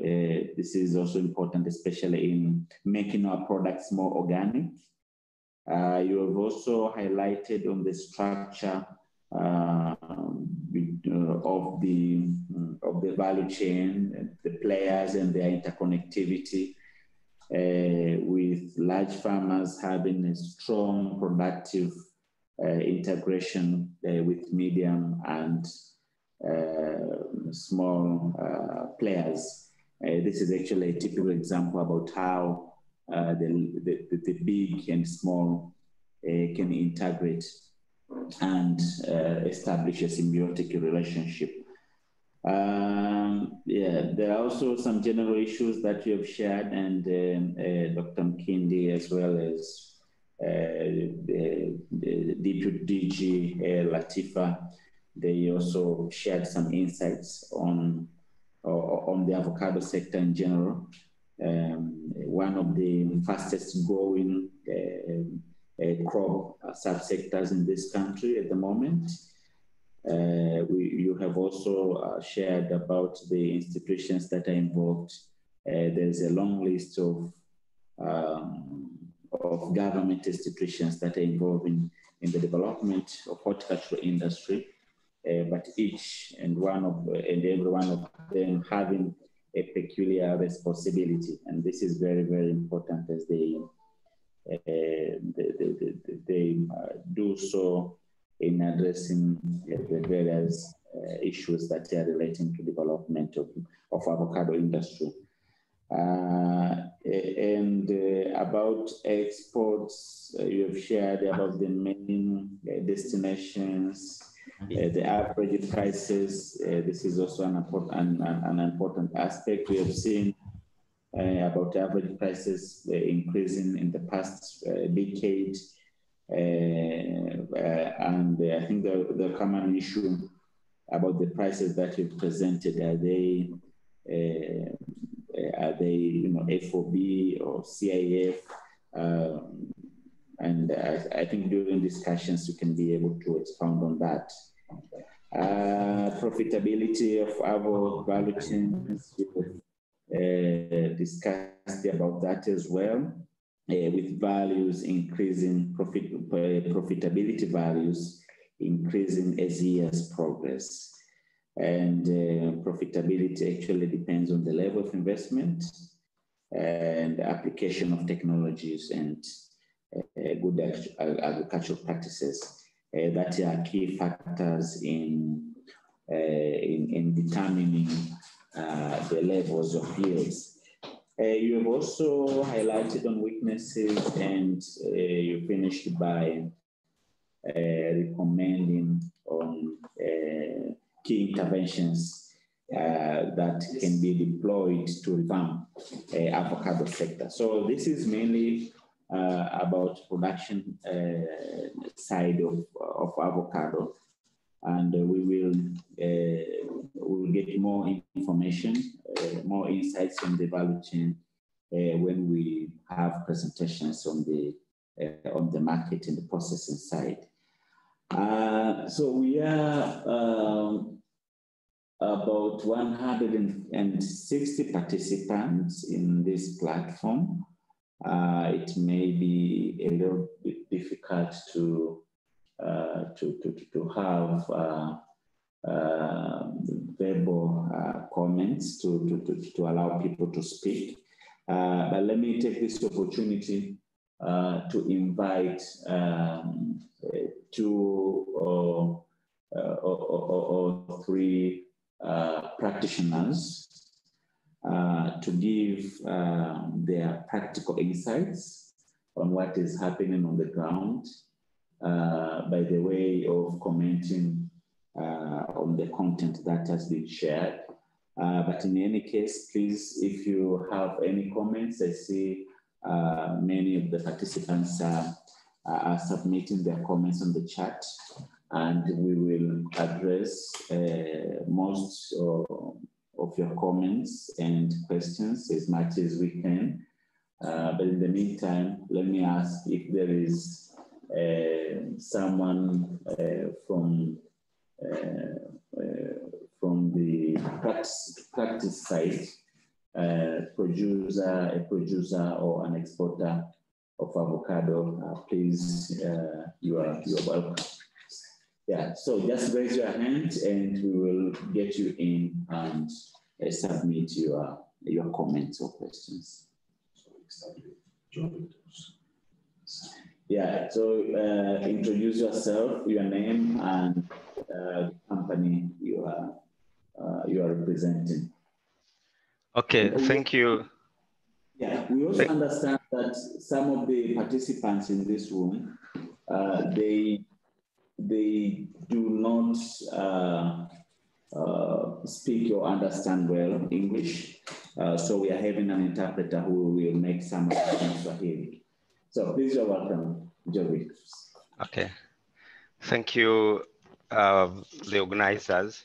uh, this is also important, especially in making our products more organic. Uh, you have also highlighted on the structure uh, of the of the value chain, the players and their interconnectivity, uh, with large farmers having a strong productive uh, integration uh, with medium and uh, small uh, players. Uh, this is actually a typical example about how the, the, the, big and small can integrate and establish a symbiotic relationship um, yeah, there are also some general issues that you have shared, and uh, uh, Dr. Mkindi, as well as Deputy DG Latifa, they also shared some insights on, on the avocado sector in general. Um, one of the fastest growing uh, uh, crop subsectors in this country at the moment. Uh, we, you have also uh, shared about the institutions that are involved. Uh, there's a long list of, um, of government institutions that are involved in, in the development of horticultural industry, uh, but each and one of and every one of them having a peculiar responsibility, and this is very very important as they uh, they, they, they, they uh, do so in addressing the various uh, issues that are relating to development of, of avocado industry. Uh, and uh, about exports, uh, you have shared about the main uh, destinations, uh, the average prices. this is also an important, an, an, important aspect. We have seen about average prices increasing in the past decade. Uh, uh, and I think the, the common issue about the prices that you've presented, are they, uh, are they you know, FOB or CIF? Um, and I, I, think during discussions you can be able to expound on that. Uh, profitability of our value chains, uh, discussed about that as well uh, with values increasing, profit, uh, profitability values increasing as years progress. And uh, profitability actually depends on the level of investment and application of technologies and uh, good agricultural practices. Uh, that are key factors in, in, in, determining the levels of yields uh, you have also highlighted on weaknesses and uh, you finished by uh, recommending on key interventions uh, that can be deployed to revamp uh, avocado sector. So this is mainly about production side of, of avocado and we will uh, we will get more information, uh, more insights on the value chain uh, when we have presentations on the on the market and the processing side. so we are um, about 160 participants in this platform. Uh, it may be a little bit difficult to uh, to, to, to have uh, uh, verbal comments to, to, to, to, allow people to speak. but let me take this opportunity to invite um, two or, or, or, or three practitioners uh, to give uh, their practical insights on what is happening on the ground uh, by the way of commenting uh, on the content that has been shared. Uh, but in any case, please, if you have any comments, I see uh, many of the participants are, submitting their comments on the chat and we will address uh, most of, of your comments and questions as much as we can. Uh, but in the meantime, let me ask if there is uh, someone uh, from uh, from the practice, practice side, producer, a producer or an exporter of avocado, please, you are you are welcome. Yeah, so just raise your hand and we will get you in and uh, submit your, your comments or questions. Yeah, so uh, introduce yourself, your name, and uh, company you are uh, you are representing. Okay, thank you. Yeah, we also thank understand that some of the participants in this room, uh, they they do not uh, uh, speak or understand well English. so we are having an interpreter who will make some of the Swahili. So please, you're welcome. Joey. Okay. Thank you, uh, the organizers,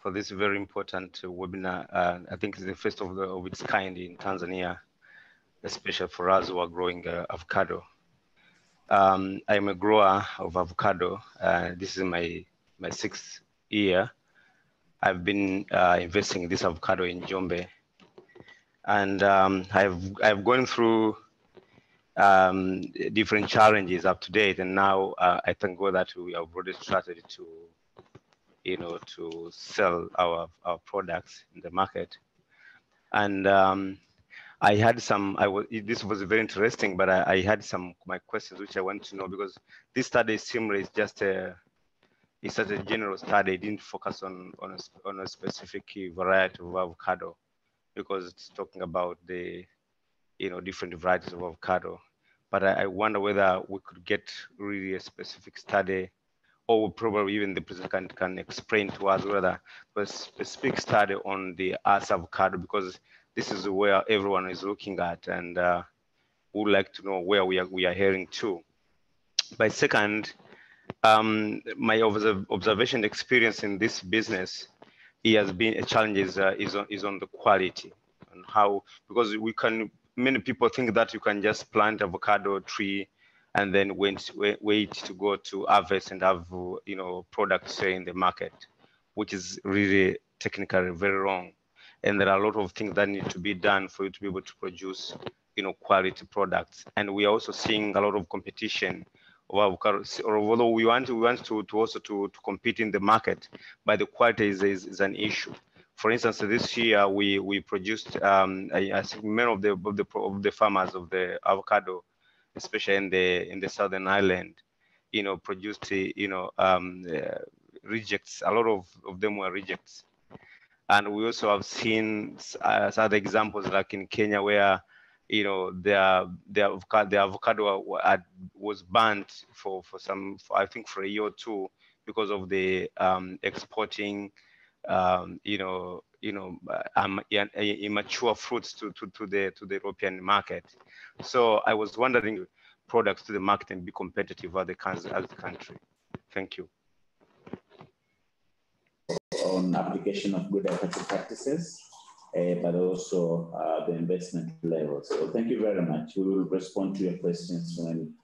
for this very important webinar. Uh, I think it's the first of, the, of its kind in Tanzania, especially for us who are growing uh, avocado. Um, I'm a grower of avocado. Uh, this is my, my sixth year. I've been uh, investing in this avocado in Njombe. And um, I've, I've gone through um, different challenges up to date. And now uh, I thank God that we have already started to, you know, to sell our, our products in the market. And um, I had some, I was, this was very interesting, but I, I, had some, my questions which I want to know because this study similar is just a, it's just a general study. It didn't focus on, on, a, on a specific variety of avocado because it's talking about the, you know, different varieties of avocado. But I, I wonder whether we could get really a specific study or probably even the president can, can explain to us whether a specific study on the Hass avocado because this is where everyone is looking at and uh, would like to know where we are, we are heading to. By second, um, my observation experience in this business it has been a challenge is, uh, is, on, is on the quality and how, because we can, many people think that you can just plant avocado tree and then wait, wait to go to harvest and have, you know, products in the market, which is really technically very wrong and there are a lot of things that need to be done for you to be able to produce you know quality products. And we are also seeing a lot of competition or although we want to we want to, to also to, to compete in the market but the quality is, is, is an issue. For instance this year we we produced um, I, I, think many of the, of the of the farmers of the avocado especially in the in the southern highlands you know produced you know um, uh, rejects a lot of, of them were rejects and we also have seen uh, other examples like in Kenya where, you know, the avocado was banned for, for some, for, I think for a year or two because of the um, exporting, um, you know, you know, um, immature fruits to, to, to, the, to the European market. So I was wondering products to the market and be competitive as the country. Thank you on application of good ethical practices, uh, but also uh, the investment level. So thank you very much. We will respond to your questions when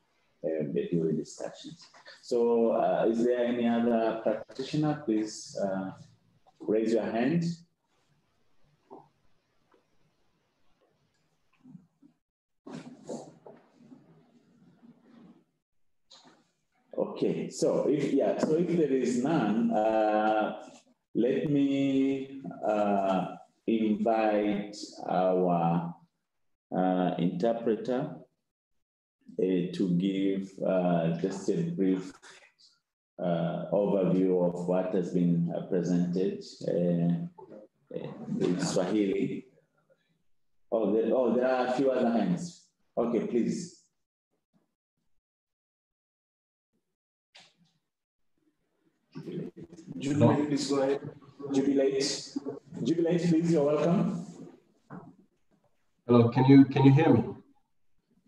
uh, during discussions. So uh, is there any other practitioner? Please uh, raise your hand. Okay, so if yeah, so if there is none, uh, let me uh, invite our uh, interpreter uh, to give uh, just a brief uh, overview of what has been uh, presented in Swahili. Oh there, oh, there are a few other hands. Okay, please. Jubilate, please go ahead. Jubilate. Jubilate, please, you're welcome. Hello, can you can you hear me?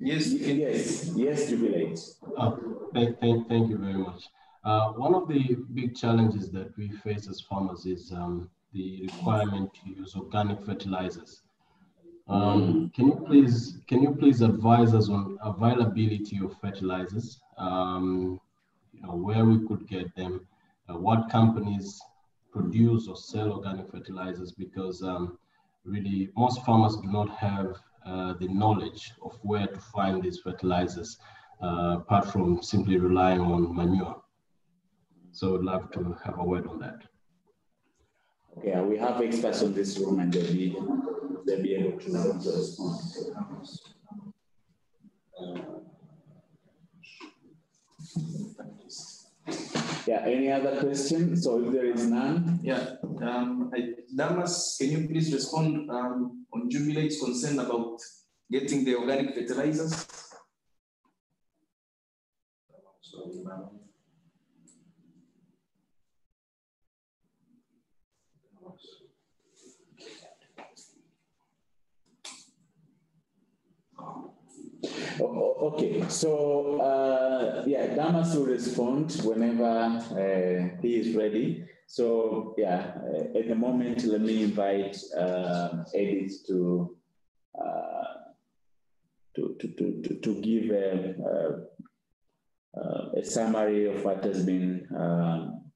Yes, yes, yes, Jubilate. Oh, thank, thank, thank you very much. Uh, one of the big challenges that we face as farmers is um, the requirement to use organic fertilizers. Um. Can you please can you please advise us on availability of fertilizers? Um, you know where we could get them, uh, what companies produce or sell organic fertilizers because um, really most farmers do not have uh, the knowledge of where to find these fertilizers uh, apart from simply relying on manure. So I'd love to have a word on that. Okay, we have experts on this room and they'll be, they'll be able to, respond. Uh, yeah, any other question? So if there is none. Yeah, um, I, Damas, can you please respond um, on Jubilate's concern about getting the organic fertilizers? Oh, okay, so uh, yeah, Damas will respond whenever uh, he is ready. So yeah, uh, at the moment, let me invite uh, Edith to, uh, to, to, to, to, to give a, a, summary of what has been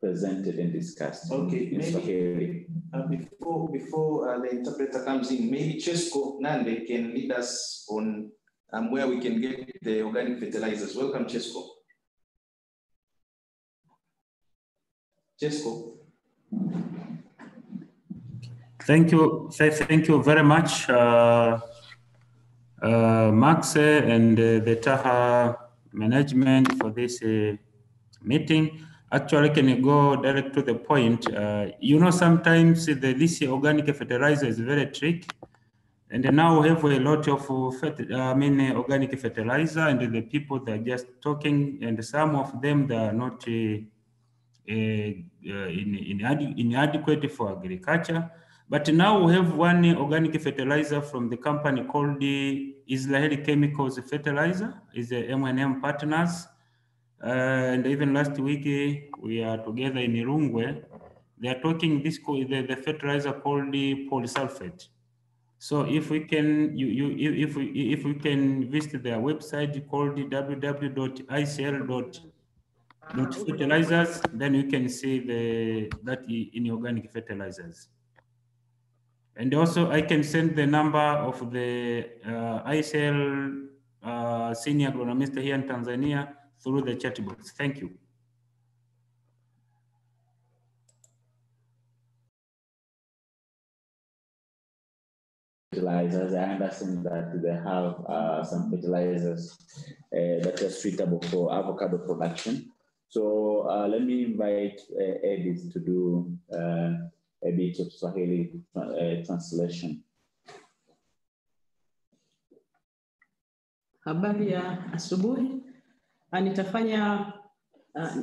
presented and discussed Okay, in maybe- Uh, before before uh, the interpreter comes in, maybe Chesco Nande can lead us on um, where we can get the organic fertilizers. Welcome, Chesco. Chesco. Thank you. Thank you very much, uh, uh, Max uh, and uh, the TAHA management for this uh, meeting. Actually, can you go direct to the point? Uh, you know, sometimes the, this organic fertilizer is very tricky. And now we have a lot of, uh, I mean, uh, organic fertilizer and the people that are just talking and some of them they are not uh, uh, uh, in, in inadequate for agriculture. But now we have one organic fertilizer from the company called the Israeli Chemicals Fertilizer, is the M&M Partners. Uh, and even last week we are together in Irungwe. They are talking this the, the fertilizer called the polysulfate. So if we can, you, you, if- if we, if we can visit their website called www.icl.com dot fertilizers, then you can see the that i- in organic fertilizers. And also I can send the number of the uh, ICL uh, senior agronomist here in Tanzania through the chat box. Thank you. Fertilizers. I understand that they have uh, some fertilizers uh, that are suitable for avocado production. So uh, let me invite uh, Edith to do uh, a bit of Swahili uh, translation. Habari ya asubuhi. Ah, Nitafanya ah,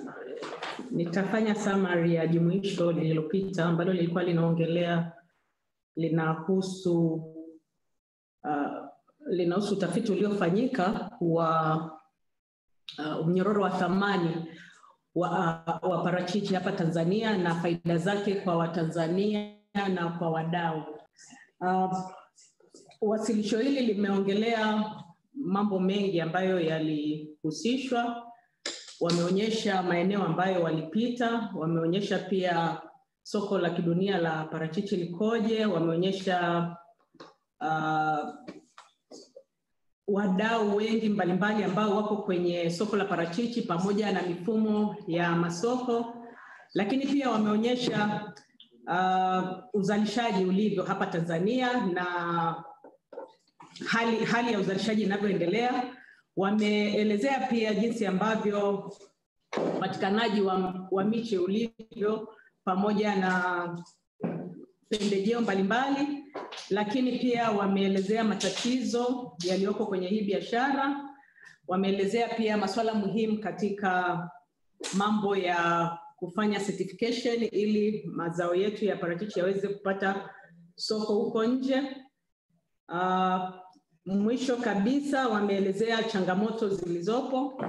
nitafanya summary ya jumuisho lililopita ambalo lilikuwa linaongelea linahusu uh, linahusu utafiti uliofanyika wa uh, mnyororo wa thamani wa, uh, wa parachichi hapa Tanzania na faida zake kwa Watanzania na kwa wadau. Uh, wasilisho hili limeongelea mambo mengi ambayo yalihusishwa. Wameonyesha maeneo ambayo walipita, wameonyesha pia soko la kidunia la parachichi likoje, wameonyesha uh, wadau wengi mbalimbali ambao wako kwenye soko la parachichi pamoja na mifumo ya masoko, lakini pia wameonyesha uh, uzalishaji ulivyo hapa Tanzania na hali, hali ya uzalishaji inavyoendelea. Wameelezea pia jinsi ambavyo upatikanaji wa, wa miche ulivyo pamoja na pembejeo mbalimbali, lakini pia wameelezea matatizo yaliyoko kwenye hii biashara. Wameelezea pia masuala muhimu katika mambo ya kufanya certification ili mazao yetu ya parachichi yaweze kupata soko huko nje. Uh, mwisho kabisa wameelezea changamoto zilizopo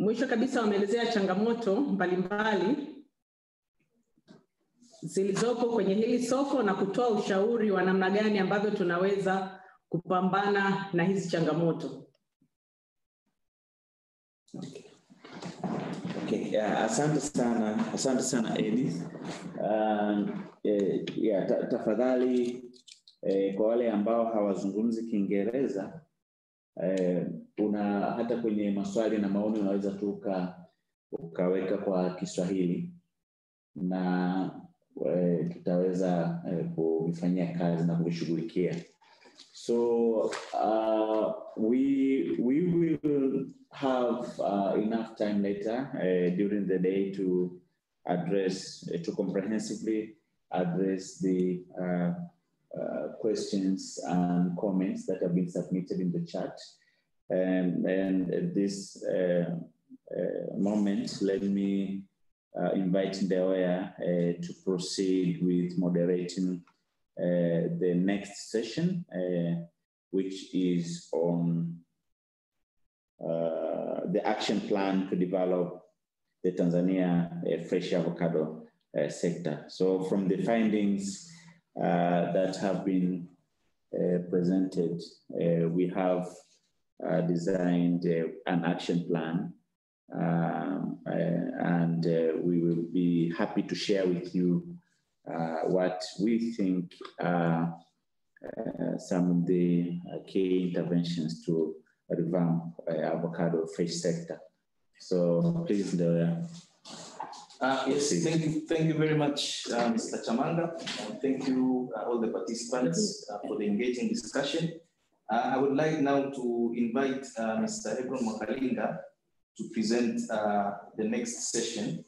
Mwisho kabisa wameelezea changamoto mbalimbali zilizopo kwenye hili soko na kutoa ushauri wa namna gani ambavyo tunaweza kupambana na hizi changamoto. Okay, Okay, yeah, asante sana, asante sana Edi. Uh, eh, yeah, ta, tafadhali eh, kwa wale ambao hawazungumzi Kiingereza eh, una hata kwenye maswali na maoni unaweza tu uka, ukaweka kwa Kiswahili na eh, tutaweza eh, kuvifanyia kazi na kuvishughulikia. So uh, we we will have uh, enough time later uh, during the day to address to comprehensively address the uh, uh, questions and comments that have been submitted in the chat. Um, and at this uh, uh, moment, let me uh, invite Ndeoya uh, to proceed with moderating the next session, which is on the action plan to develop the Tanzania fresh avocado sector. So from the findings that have been presented, we have uh, designed uh, an action plan. Um, uh, and we will be happy to share with you what we think are some of the key interventions to revamp avocado fish sector. So please, the uh, yes, thank you, thank you very much, uh, Mr. Chamanga, and thank you uh, all the participants for the engaging discussion. Uh, I would like now to invite uh, Mr. Hebron Mwakalinga to present uh, the next session.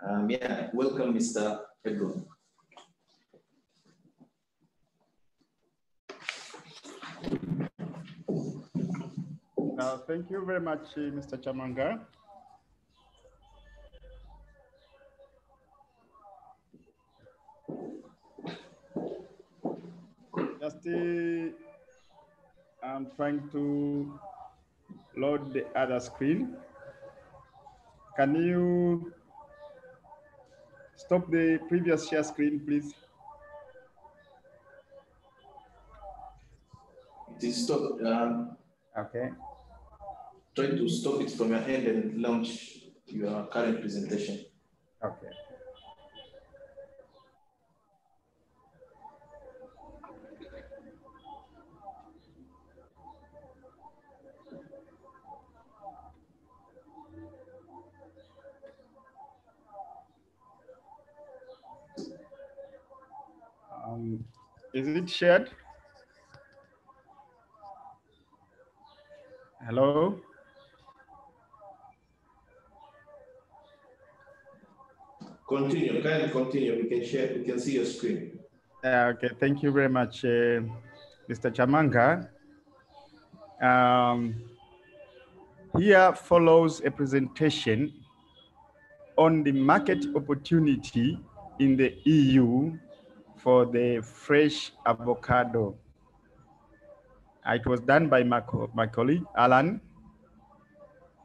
Um, yeah, welcome, Mr. Hebron. Uh, thank you very much, uh, Mr. Chamanga. Just uh, I'm trying to load the other screen. Can you stop the previous share screen, please? It is stopped. Um, okay. Try to stop it from your end and launch your current presentation. Okay. Um, is it shared? Hello? Continue, kindly continue. We can share, we can see your screen. Uh, okay, thank you very much, uh, Mr. Chamanga. Um, here follows a presentation on the market opportunity in the EU for the fresh avocado. It was done by my, co my colleague, Alan,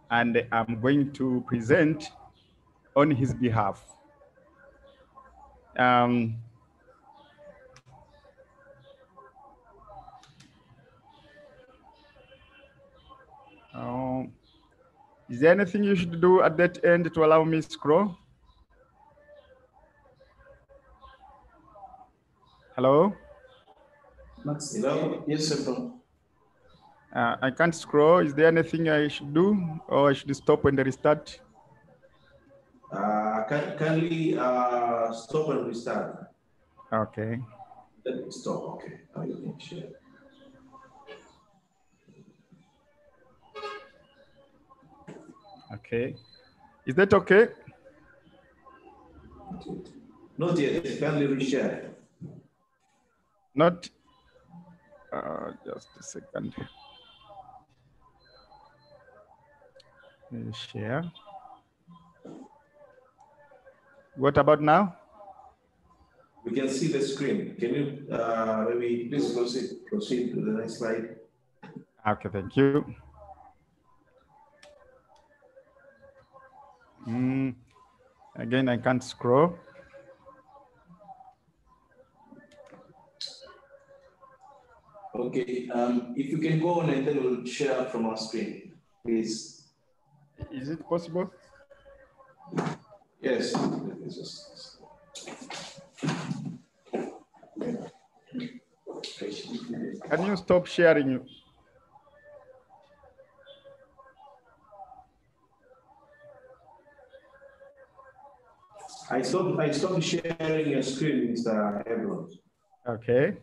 and I'm going to present on his behalf. Um, um, is there anything you should do at that end to allow me scroll? Hello? Hello? Yes, sir. Uh, I can't scroll. Is there anything I should do or I should stop and restart? Uh, can, can we uh, stop and restart. Okay. Let me stop. Okay. You can share. Okay. Is that okay? Not yet. Kindly reshare. Not. Uh, just a second. Share. What about now? We can see the screen. Can you uh, maybe please proceed, proceed to the next slide? Okay, thank you. Mm, again, I can't scroll. Okay, um, if you can go on and then we'll share from our screen, please. Is it possible? Yes. Can you stop sharing? I stopped, I stopped sharing your screen, Mr. Hebron. Okay.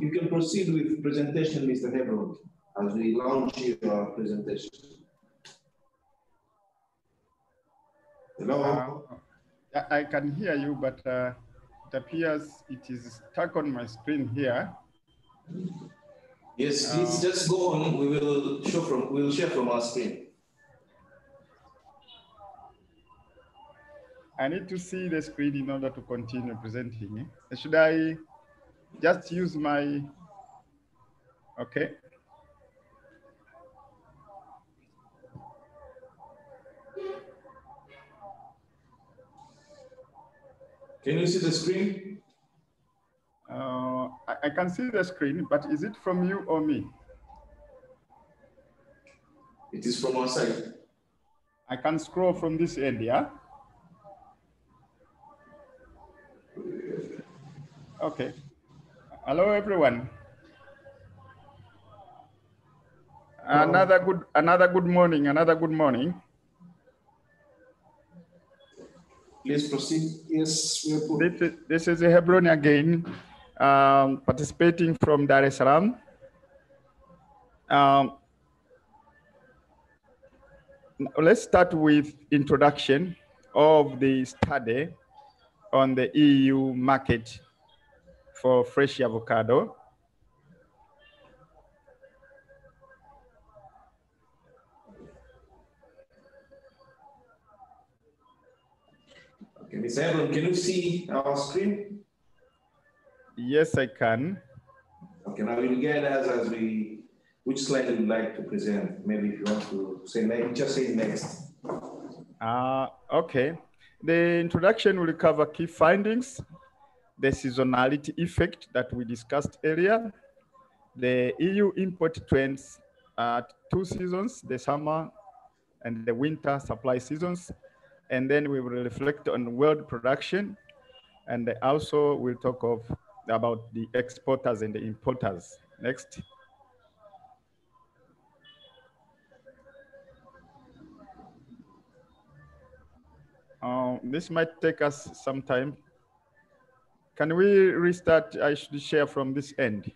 You can proceed with presentation, Mr. Hebron, as we launch your presentation. Hello? Uh, I can hear you, but uh, it appears it is stuck on my screen here. Yes, please Uh, just go on. We will show from, we will share from our screen. I need to see the screen in order to continue presenting. Should I just use my, okay. Can you see the screen? Uh, I, I can see the screen, but is it from you or me? It is from our side. I can scroll from this end, yeah? Okay. Hello, everyone. Another good, another good morning, another good morning. Please proceed. Yes, we are put- This is, this is Hebron again, um, participating from Dar es Salaam. Um, let's start with introduction of the study on the EU market for fresh avocado. Mr. Hebron, can you see our screen? Yes, I can. Okay, now guide us as we, which slide you would like to present? Maybe if you want to say next, just say next. Uh, okay. The introduction will cover key findings, the seasonality effect that we discussed earlier, the EU import trends at two seasons, the summer and the winter supply seasons. And then we will reflect on world production. And also we'll talk of about the exporters and the importers. Next. Uh, this might take us some time. Can we restart? I should share from this end.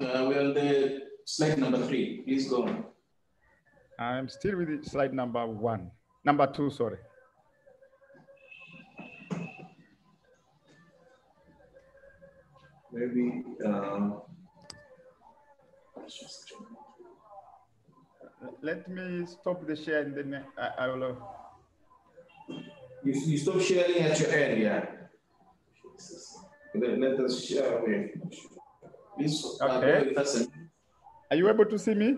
Uh, the slide number three. Please go on. I'm still with slide number one, number two, sorry. Maybe, um, Let me stop the share and then I, I will. uh, you, you stop sharing at your end, yeah. Let, let us share with. Please, uh, Okay. bear with us. and- Are you able to see me?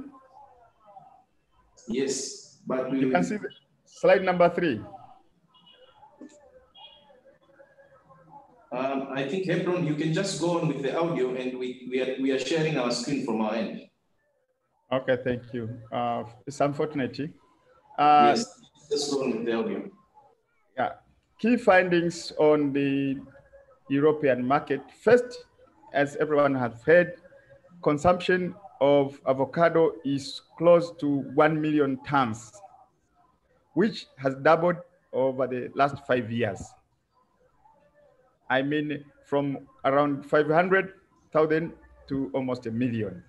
Yes, but we You can see the slide number three. Um, I think Hebron, you can just go on with the audio and we, we are, we are sharing our screen from our end. Okay, thank you. Uh, it's unfortunate. Uh, Yes, just go on with the audio. Yeah, key findings on the European market. First, as everyone has heard, consumption of avocado is close to 1 million tons, which has doubled over the last five years. I mean, from around 500,000 to almost a million.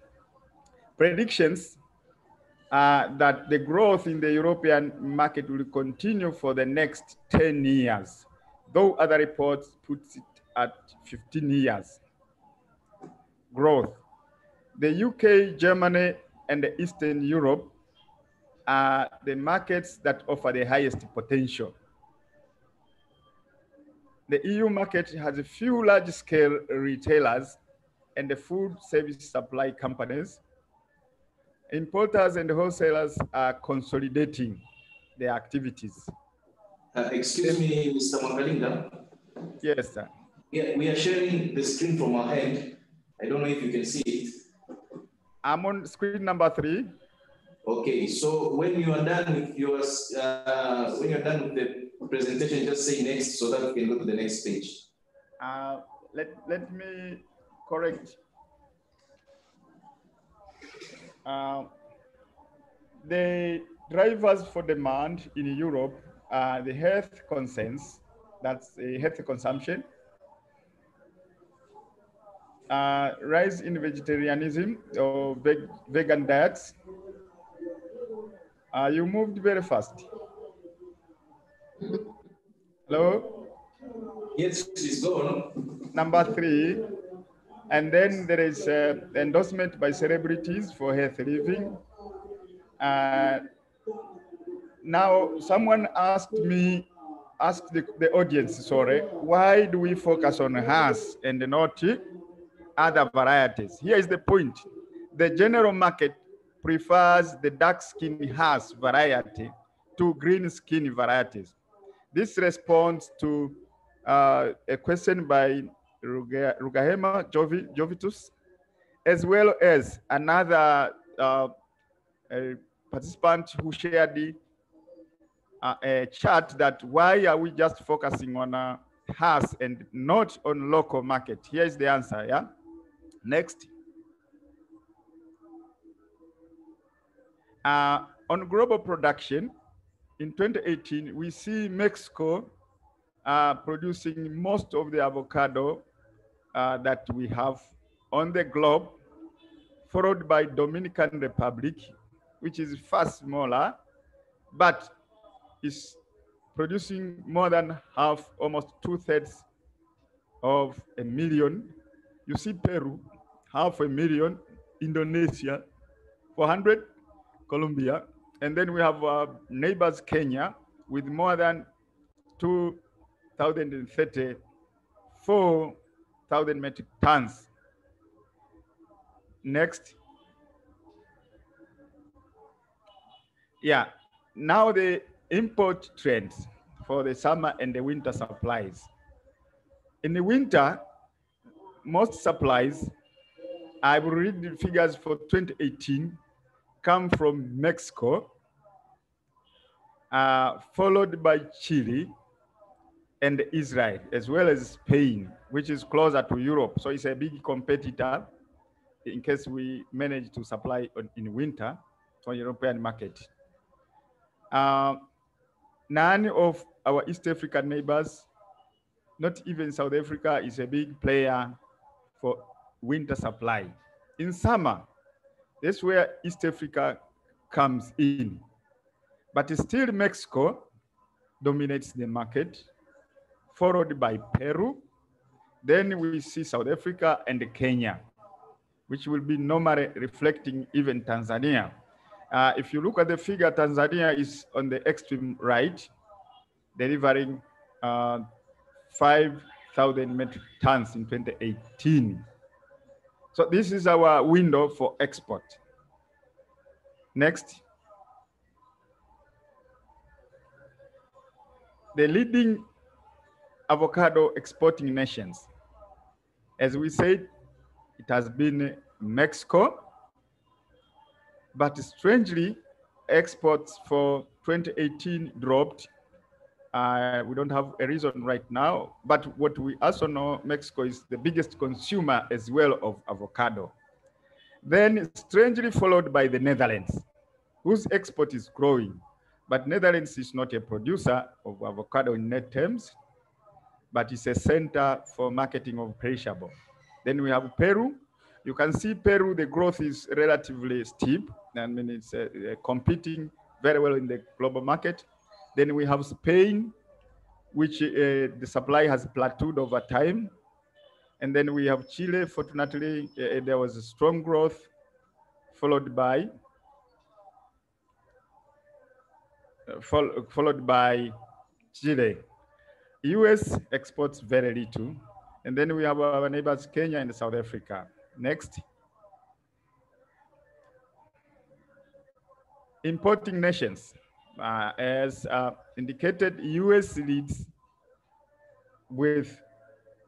Predictions are that the growth in the European market will continue for the next 10 years, though other reports put it at 15 years. Growth. The UK, Germany, and Eastern Europe are the markets that offer the highest potential. The EU market has a few large-scale retailers and the food service supply companies importers and wholesalers are consolidating their activities. Uh, excuse me, Mr. Makalinga. Yes, sir. Yeah, we are sharing the screen from our end. I don't know if you can see it. I'm on screen number three. Okay, so when you are done with your, uh, when you're done with the presentation, just say next so that we can go to the next page. Uh, let, let me correct. Uh, the drivers for demand in Europe are the health concerns, that's the health consumption, uh, rise in vegetarianism or veg vegan diets. Uh, you moved very fast. Hello? Yes, please go on. Number three. And then there is uh, endorsement by celebrities for health living. Uh, now, someone asked me, asked the, the audience, sorry, why do we focus on Hass and not other varieties? Here is the point. The general market prefers the dark skin Hass variety to green skin varieties. This responds to uh, a question by Ruga- Rugahema Jovi, Jovitus, as well as another uh, participant who shared the, uh, a chart that why are we just focusing on uh, Hass and not on local market? Here is the answer, yeah? Next. Uh, on global production, in 2018, we see Mexico uh, producing most of the avocado uh, that we have on the globe, followed by Dominican Republic, which is far smaller, but is producing more than half, almost two thirds of a million. You see Peru, half a million, Indonesia, 400, Colombia, and then we have uh, neighbors Kenya with more than 2,034,000 metric tons. Next. Yeah, now the import trends for the summer and the winter supplies. In the winter, most supplies, I will read the figures for 2018, come from Mexico, uh, followed by Chile and Israel, as well as Spain, which is closer to Europe. So it's a big competitor in case we manage to supply in winter for European market. Uh, none of our East African neighbors, not even South Africa, is a big player for winter supply. In summer, that's where East Africa comes in. But still Mexico dominates the market, followed by Peru. Then we see South Africa and Kenya, which will be normally reflecting even Tanzania. Uh, if you look at the figure, Tanzania is on the extreme right, delivering uh, 5,000 metric tons in 2018. So this is our window for export. Next. The leading avocado exporting nations. As we said, it has been Mexico, but strangely, exports for 2018 dropped. Uh, we don't have a reason right now, but what we also know, Mexico is the biggest consumer as well of avocado. Then strangely followed by the Netherlands, whose export is growing. But Netherlands is not a producer of avocado in net terms, but it's a center for marketing of perishable. Then we have Peru. You can see Peru, the growth is relatively steep. I mean, it's uh, uh, competing very well in the global market. Then we have Spain, which uh, the supply has plateaued over time. And then we have Chile. Fortunately, uh, there was a strong growth, followed by uh, followed by Chile. US exports very little. And then we have our neighbors, Kenya and South Africa. Next. Importing nations. Uh, as uh, indicated, US leads with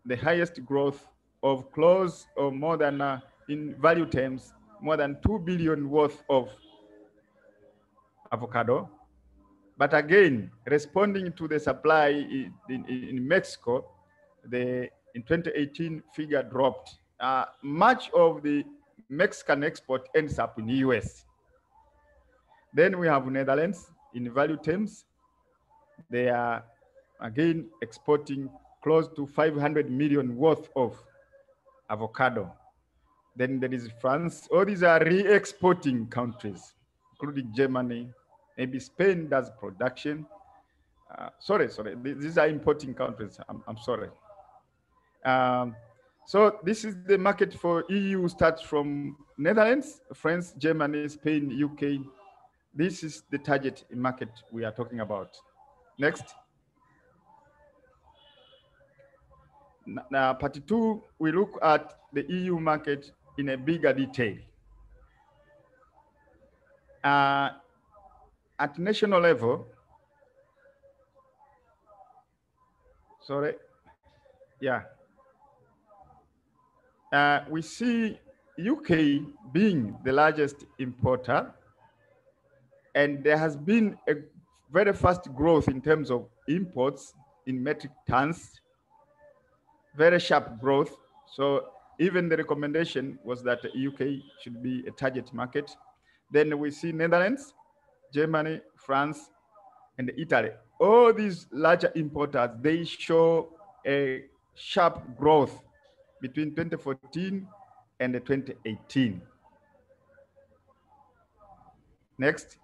the highest growth of close or more than, uh, in value terms, more than 2 billion worth of avocado. But again, responding to the supply in, in, in Mexico, the in 2018 figure dropped. Uh, much of the Mexican export ends up in the US. Then we have Netherlands in value terms. They are again exporting close to 500 million worth of avocado. Then there is France. All these are re-exporting countries, including Germany. Maybe Spain does production. uh, sorry, sorry, these are importing countries. I'm, I'm sorry. Um, so this is the market for EU starts from Netherlands, France, Germany, Spain, UK. This is the target market we are talking about. Next. Now, part two, we look at the EU market in a bigger detail. Uh, at national level, sorry, yeah, uh, we see UK being the largest importer, and there has been a very fast growth in terms of imports in metric tons, very sharp growth. So even the recommendation was that the UK should be a target market. Then we see Netherlands, Germany, France, and Italy. All these larger importers, they show a sharp growth between 2014 and 2018. Next.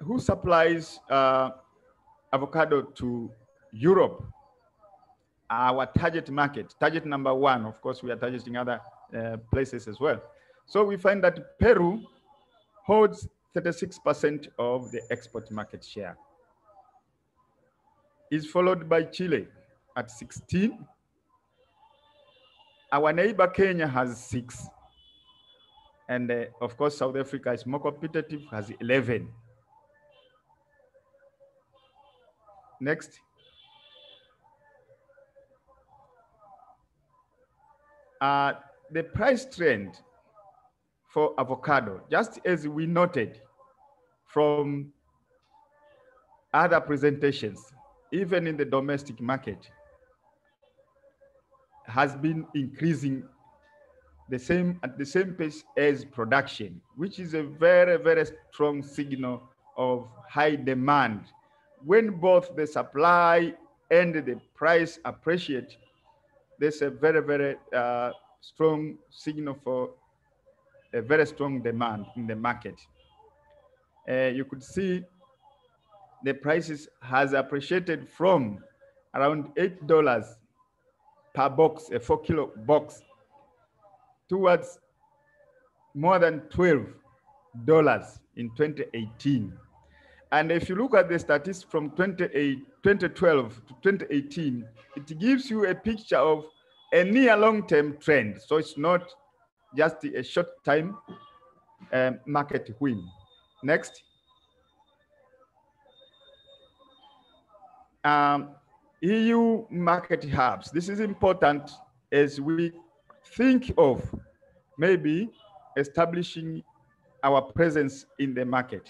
Who supplies uh, avocado to Europe? Our target market, target number one, of course, we are targeting other uh, places as well. So we find that Peru holds 36% of the export market share. Is followed by Chile at 16. Our neighbor Kenya has six. And uh, of course, South Africa is more competitive, has 11. Next. Uh, the price trend for avocado, just as we noted from other presentations, even in the domestic market, has been increasing the same at the same pace as production, which is a very, very strong signal of high demand. When both the supply and the price appreciate, there's a very, very uh, strong signal for a very strong demand in the market. Uh, you could see the prices has appreciated from around eight dollars per box, a four kilo box, towards more than twelve dollars in 2018. And if you look at the statistics from 2012 to 2018, it gives you a picture of a near long-term trend. So it's not just a short time um, market win. Next. Um, EU market hubs. This is important as we think of maybe establishing our presence in the market.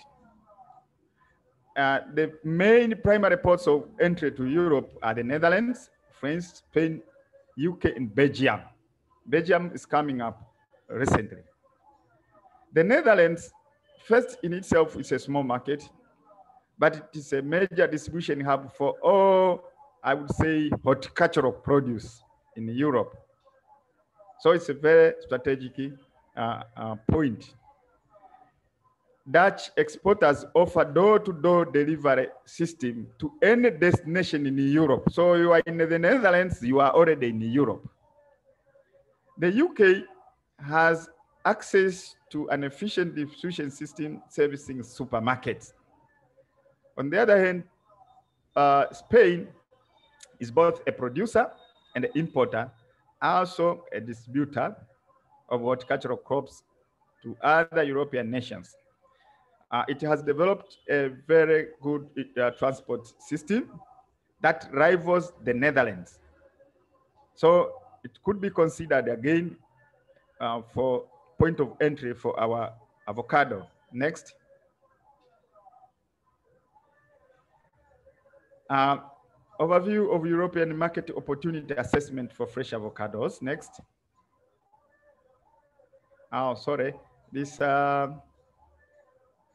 Uh, the main primary ports of entry to Europe are the Netherlands, France, Spain, UK, and Belgium. Belgium is coming up recently. The Netherlands, first in itself, is a small market, but it is a major distribution hub for all, I would say, horticultural produce in Europe. So it's a very strategic uh, uh, point. Dutch exporters offer door-to-door delivery system to any destination in Europe. So you are in the Netherlands, you are already in Europe. The UK has access to an efficient distribution system servicing supermarkets. On the other hand, uh, Spain is both a producer and an importer, also a distributor of horticultural crops to other European nations. Uh, it has developed a very good uh, transport system that rivals the Netherlands. So it could be considered again uh, for point of entry for our avocado. Next. Uh, overview of European market opportunity assessment for fresh avocados. Next. Oh, sorry. This uh,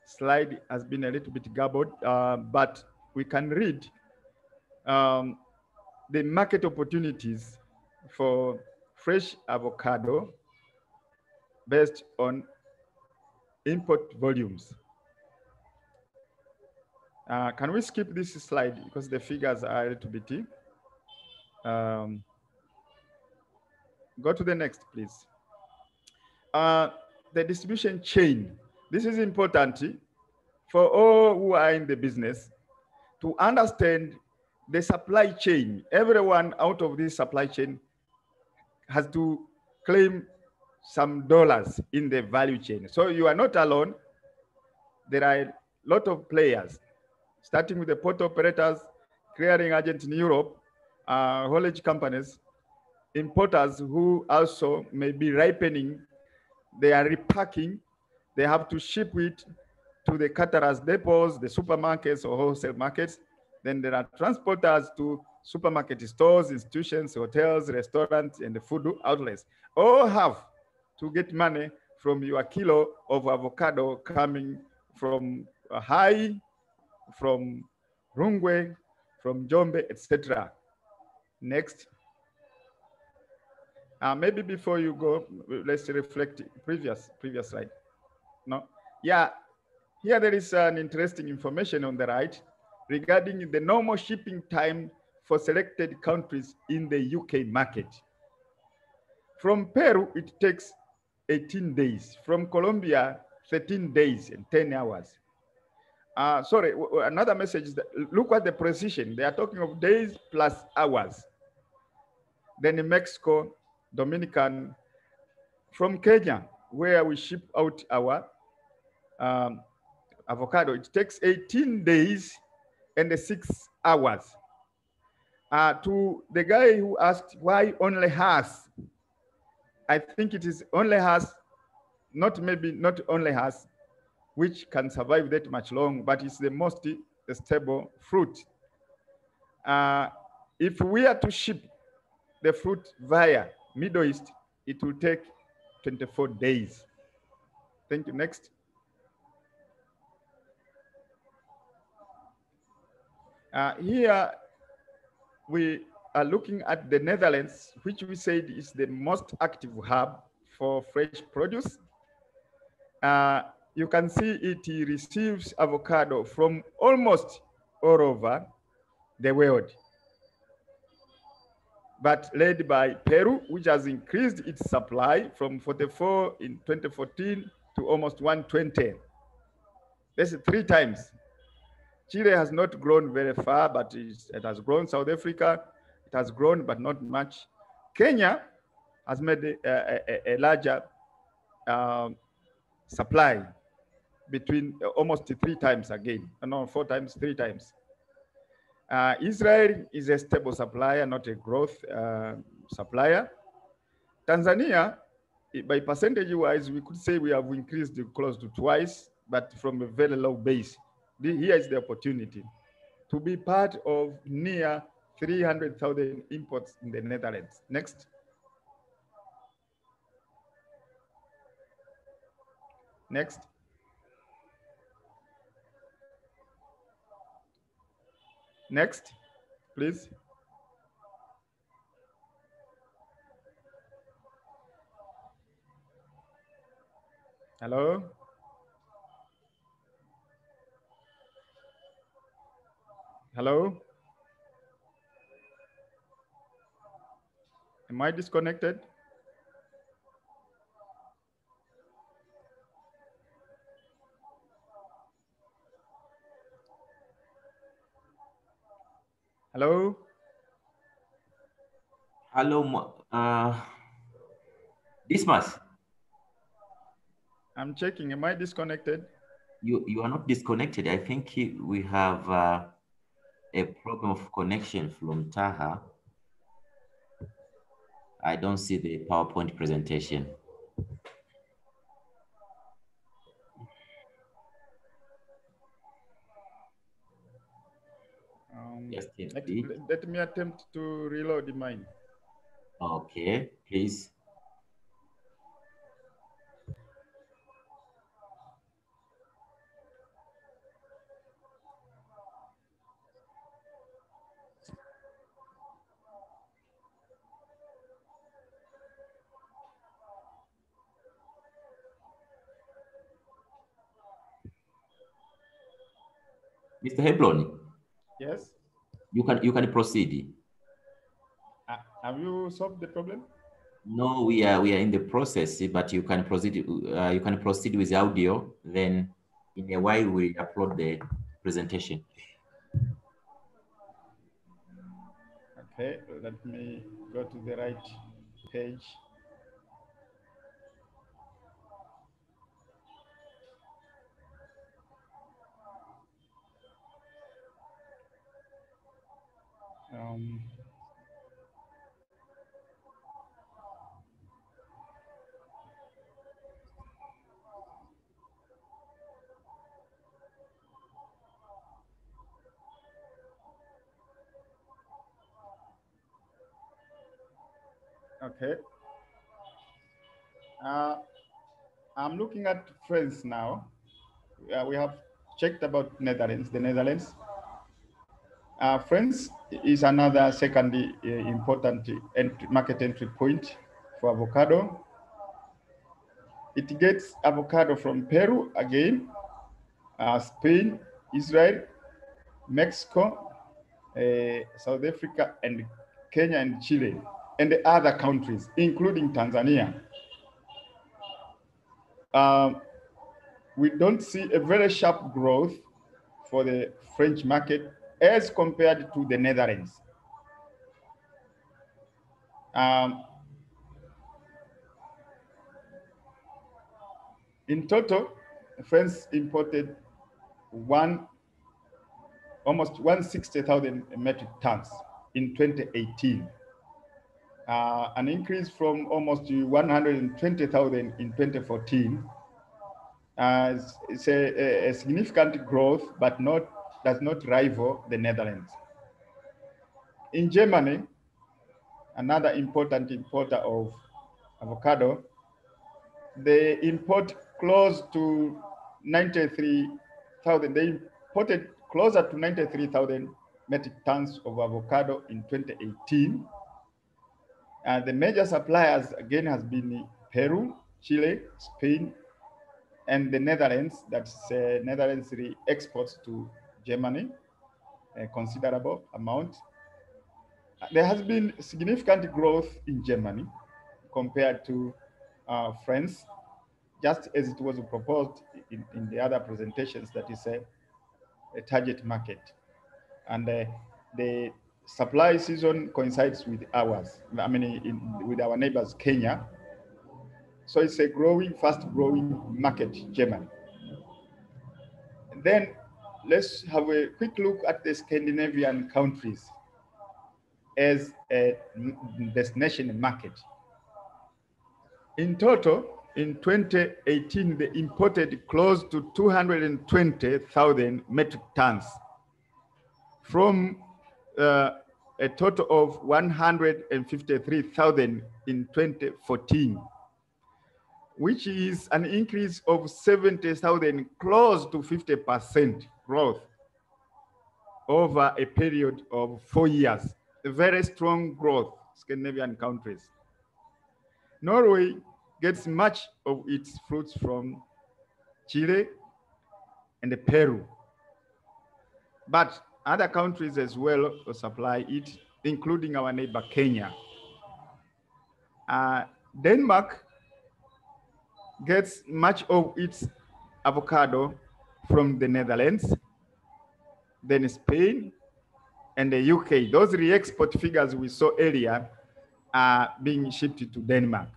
slide has been a little bit garbled, uh, but we can read um, the market opportunities for fresh avocado based on import volumes. Uh, can we skip this slide because the figures are a little bit. Um, go to the next, please. Uh, the distribution chain. This is important for all who are in the business to understand the supply chain. Everyone out of this supply chain has to claim some dollars in the value chain. So you are not alone. There are a lot of players, starting with the port operators, clearing agents in Europe, uh, haulage companies, importers who also may be ripening, they are repacking, they have to ship it to the caterers depots, the supermarkets or wholesale markets. Then there are transporters to supermarket stores, institutions, hotels, restaurants, and the food outlets. All have to get money from your kilo of avocado coming from Hai, from Rungwe, from Njombe, etc. Next. Uh, maybe before you go, let's reflect previous previous slide. No, yeah, here there is an interesting information on the right regarding the normal shipping time for selected countries in the UK market. From Peru, it takes 18 days. From Colombia, 13 days and 10 hours. Uh, sorry, another message is that look at the precision. They are talking of days plus hours. Then in Mexico, Dominican, from Kenya, where we ship out our um, avocado, it takes 18 days and six hours. Uh, to the guy who asked why only Hass, I think it is only Hass, not maybe not only Hass, which can survive that much long, but it's the most stable fruit. Uh, if we are to ship the fruit via Middle East, it will take 24 days. Thank you. Next. Uh, here, we are looking at the Netherlands, which we said is the most active hub for fresh produce. Uh, you can see it receives avocado from almost all over the world. But led by Peru, which has increased its supply from 44 in 2014 to almost 120. That's three times Chile has not grown very far, but it has grown. South Africa, it has grown, but not much. Kenya has made a, a, a larger um, supply between uh, almost three times again, uh, no, four times, three times. Uh, Israel is a stable supplier, not a growth uh, supplier. Tanzania, by percentage wise, we could say we have increased close to twice, but from a very low base here is the opportunity to be part of near 300,000 imports in the Netherlands. Next. Next. Next, please. Hello? Hello? Am I disconnected? Hello? Hello, uh, Dismas. I'm checking. Am I disconnected? You you are not disconnected. I think we have uh, a problem of connection from TAHA. I don't see the PowerPoint presentation. Um, yes, let, let me attempt to reload mine. Okay, please. Mr. Hebron, Yes. you can you can proceed. Uh, have you solved the problem? No, we are we are in the process, but you can proceed. Uh, you can proceed with the audio. Then, in a while, we upload the presentation. Okay, let me go to the right page. Um, Okay. Uh, I'm looking at France now. Uh, we have checked about Netherlands, the Netherlands. Uh, France is another second uh, important entry, market entry point for avocado. It gets avocado from Peru again, uh, Spain, Israel, Mexico, uh, South Africa, and Kenya and Chile and the other countries, including Tanzania. Um, we don't see a very sharp growth for the French market as compared to the Netherlands. Um, in total, France imported one almost 160,000 metric tons in 2018 uh, an increase from almost 120,000 in 2014. Uh, it's a, a, significant growth, but not does not rival the Netherlands. In Germany, another important importer of avocado, they import close to 93,000. They imported closer to 93,000 metric tons of avocado in 2018 uh, the major suppliers again has been Peru, Chile, Spain, and the Netherlands. That's uh, Netherlands exports to Germany, a considerable amount. Uh, there has been significant growth in Germany compared to uh, France, just as it was proposed in, in the other presentations that is a, a target market. And uh, the supply season coincides with ours. I mean, in, with our neighbors, Kenya. So it's a growing, fast growing market, Germany. Then let's have a quick look at the Scandinavian countries as a destination market. In total, in 2018, they imported close to 220,000 metric tons from uh, a total of 153,000 in 2014, which is an increase of 70,000, close to 50% growth over a period of four years. A very strong growth, Scandinavian countries. Norway gets much of its fruits from Chile and Peru. But other countries as well supply it, including our neighbor Kenya. Uh, Denmark gets much of its avocado from the Netherlands, then Spain, and the UK. Those re-export figures we saw earlier are being shipped to Denmark.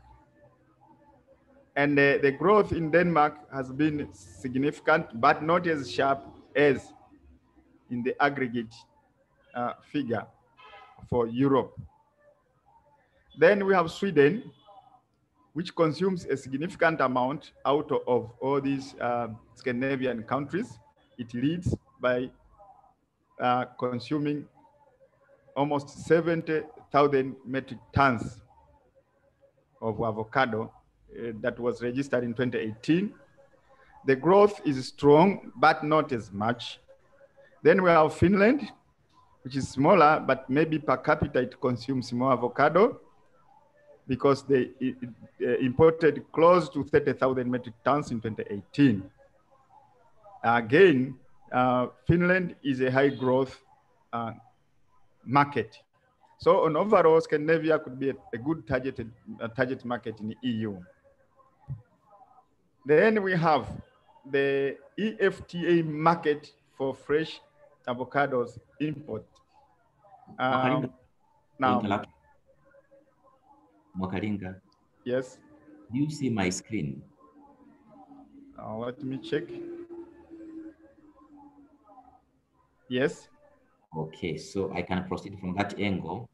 And uh, the growth in Denmark has been significant, but not as sharp as in the aggregate uh, figure for Europe. Then we have Sweden, which consumes a significant amount out of all these uh, Scandinavian countries. It leads by uh, consuming almost 70,000 metric tons of avocado uh, that was registered in 2018. The growth is strong, but not as much. Then we have Finland, which is smaller, but maybe per capita it consumes more avocado because they imported close to 30,000 metric tons in 2018. Again, uh, Finland is a high growth uh, market. So on overall, Scandinavia could be a, a good targeted uh, target market in the EU. Then we have the EFTA market for fresh avocados import. Um, now, Interrupt. Yes, do you see my screen? uh, let me check. Yes, Okay, so I can proceed from that angle.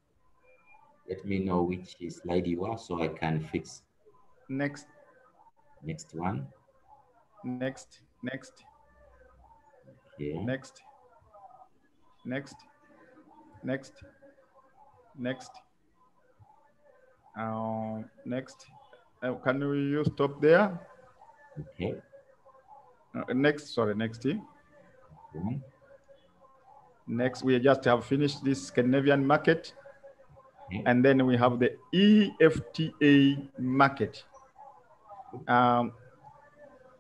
Let me know which slide you are so I can fix next, next one. next, next, Okay. next, next, next, next, uh, next. Uh, can you stop there? Okay. Uh, next, sorry, next. eh? One. Next, we just have finished this Scandinavian market. Okay. And then we have the EFTA market. Um,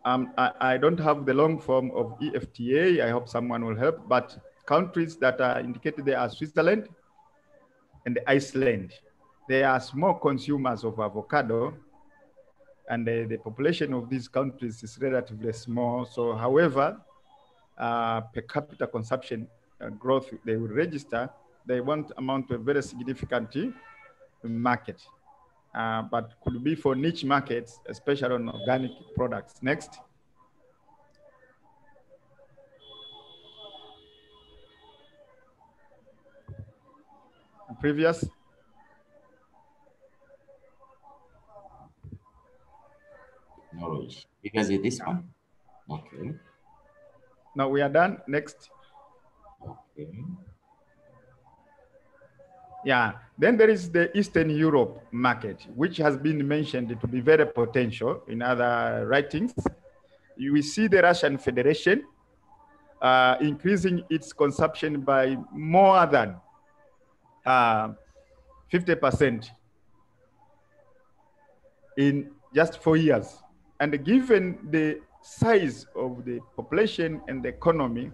um, I, I don't have the long form of EFTA. I hope someone will help. But countries that are indicated there are Switzerland and Iceland. They are small consumers of avocado, and the, the population of these countries is relatively small. So, however, uh, per capita consumption uh, growth they will register, they won't amount to a very significant market, uh, but could be for niche markets, especially on organic products. Next. Previous. Knowledge. Because it this one. Okay. Now we are done. Next. Okay. Yeah. Then there is the Eastern Europe market, which has been mentioned to be very potential in other writings. You will see the Russian Federation uh, increasing its consumption by more than uh, 50% in just four years. And given the size of the population and the economy,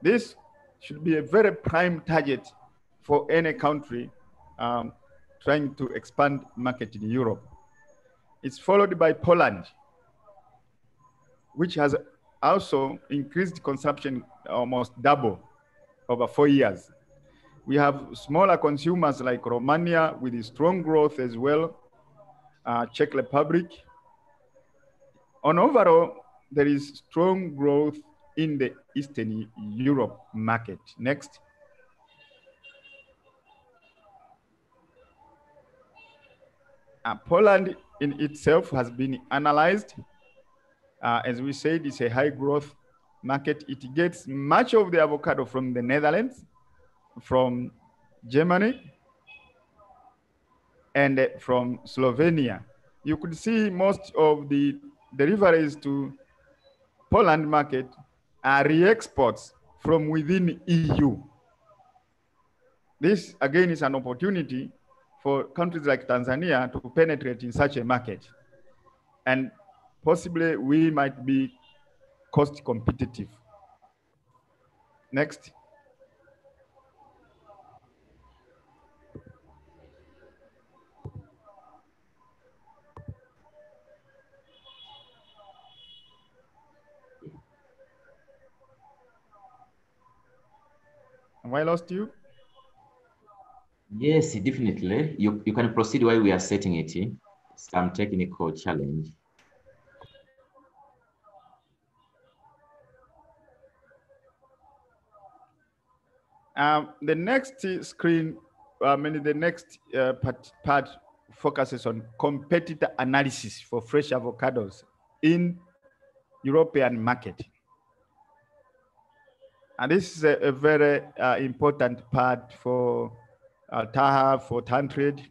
this should be a very prime target for any country um, trying to expand market in Europe. It's followed by Poland, which has also increased consumption almost double over four years. We have smaller consumers like Romania with strong growth as well, uh, Czech Republic. On overall, there is strong growth in the Eastern Europe market. Next. Uh, Poland in itself has been analyzed. Uh, as we said, it's a high growth market. It gets much of the avocado from the Netherlands, from Germany, and uh, from Slovenia. You could see most of the deliveries to Poland market are re-exports from within EU. This again is an opportunity for countries like Tanzania to penetrate in such a market. And possibly we might be cost competitive. Next. I lost you? Yes, definitely. You, you can proceed while we are setting it. eh? Some technical challenge. Um, the next screen, I mean, the next uh, part, part focuses on competitor analysis for fresh avocados in European market. And this is a, a very uh, important part for uh, TAHA, for TanTrade,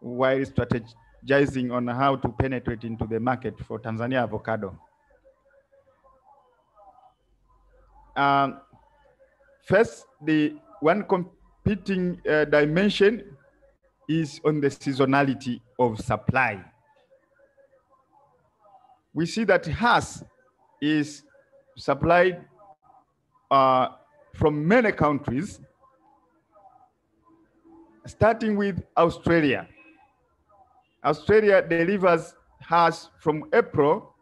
while strategizing on how to penetrate into the market for Tanzania avocado. Um, First, the one competing uh, dimension is on the seasonality of supply. We see that Hass is supplied uh, from many countries, starting with Australia. Australia delivers Hass from April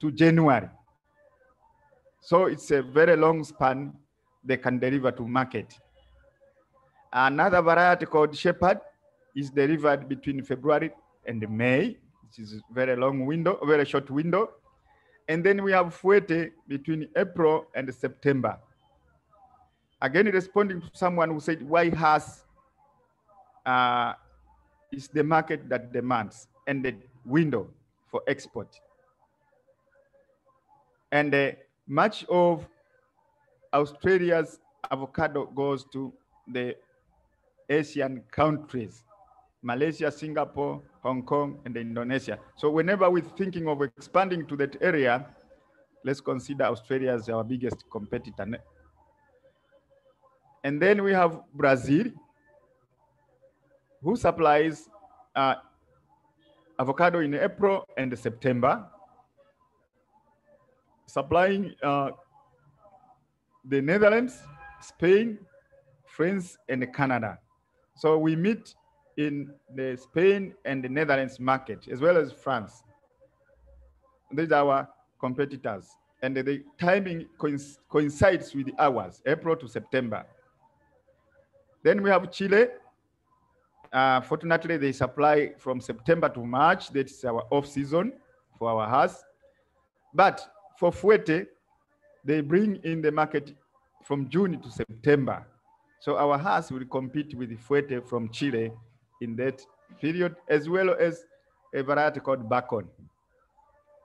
to January. So it's a very long span they can deliver to market. Another variety called Shepherd is delivered between February and May, which is a very long window, very short window. And then we have Fuerte between April and September. Again, responding to someone who said, why Hass uh, is the market that demands and the window for export. And uh, much of Australia's avocado goes to the Asian countries, Malaysia, Singapore, Hong Kong, and Indonesia. So whenever we're thinking of expanding to that area, let's consider Australia as our biggest competitor. And then we have Brazil, who supplies uh, avocado in April and September, supplying uh, the Netherlands, Spain, France, and Canada. So we meet in the Spain and the Netherlands market, as well as France. These are our competitors. And the timing coincides with the ours, April to September. Then we have Chile. Uh, fortunately, they supply from September to March. That's our off season for our Hass. But for Fuerte, they bring in the market from June to September. So our Hass will compete with Fuerte from Chile in that period, as well as a variety called Bacon.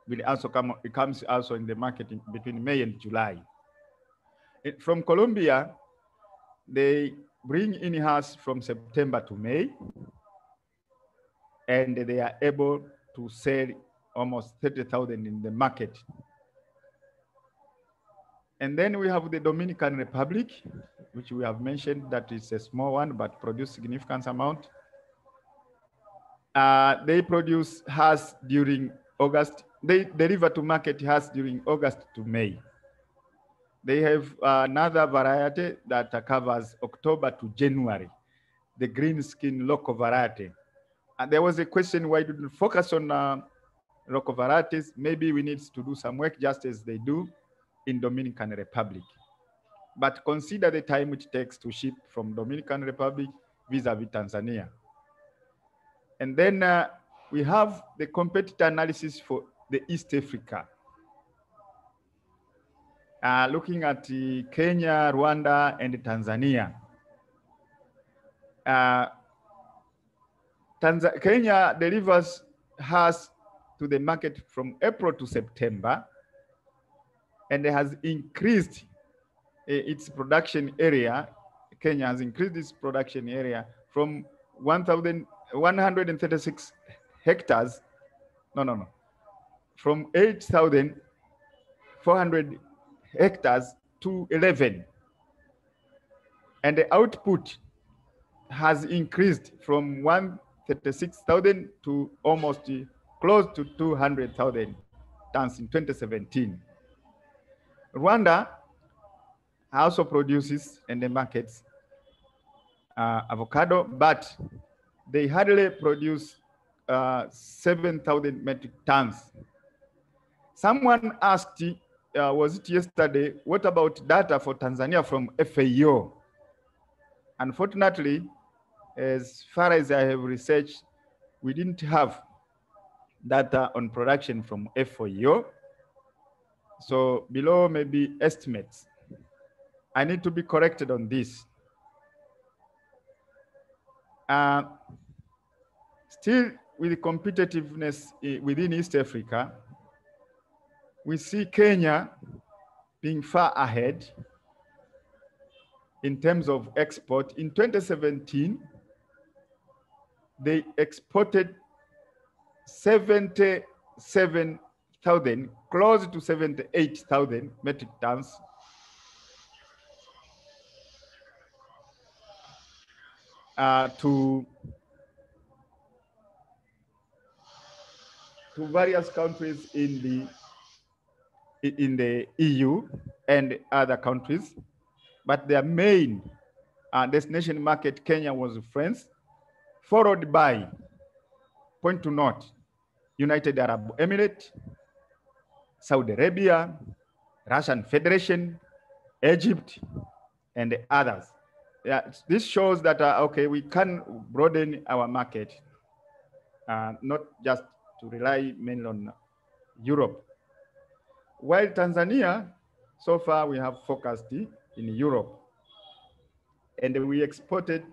Will also come, it comes also in the market in, between May and July. It, from Colombia, they bring in Hass from September to May, and they are able to sell almost 30,000 in the market. And then we have the Dominican Republic, which we have mentioned that is a small one, but produce significant amount. Uh, they produce Hass during August, they deliver to market Hass during August to May. They have another variety that covers October to January, the green skin local variety. And there was a question, why didn't focus on uh, local varieties? Maybe we need to do some work just as they do in Dominican Republic. But consider the time it takes to ship from Dominican Republic vis-a-vis -vis Tanzania. And then uh, we have the competitor analysis for the East Africa. Uh, looking at uh, Kenya, Rwanda, and Tanzania. Uh, Tanz Kenya delivers Hass to the market from April to September, and has increased uh, its production area. Kenya has increased its production area from 1,136 hectares, no, no, no, from 8,400 hectares to 11. And the output has increased from 136,000 to almost close to 200,000 tons in 2017. Rwanda also produces and the markets uh, avocado, but they hardly produce uh, 7,000 metric tons. Someone asked, uh, was it yesterday, what about data for Tanzania from FAO? Unfortunately, as far as I have researched, we didn't have data on production from FAO. So below maybe estimates. I need to be corrected on this. Uh, still with competitiveness within East Africa, we see Kenya being far ahead in terms of export. In 2017, they exported 77,000, close to 78,000 metric tons. Uh, to to various countries in the in the EU and other countries. But their main uh, destination market, Kenya, was France, followed by, point to note, United Arab Emirates, Saudi Arabia, Russian Federation, Egypt, and others. Yeah, this shows that, uh, okay, we can broaden our market, uh, not just to rely mainly on Europe. While Tanzania, so far we have focused in Europe, and we exported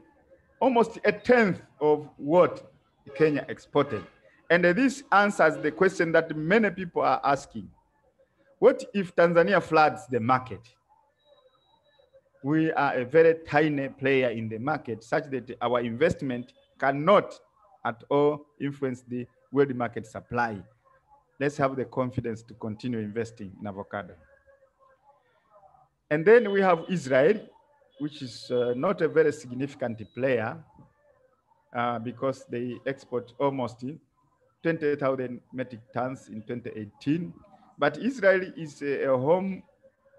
almost a tenth of what Kenya exported. And this answers the question that many people are asking. What if Tanzania floods the market? We are a very tiny player in the market such that our investment cannot at all influence the world market supply. Let's have the confidence to continue investing in avocado. And then we have Israel, which is uh, not a very significant player uh, because they export almost 20,000 metric tons in 2018. But Israel is a, a home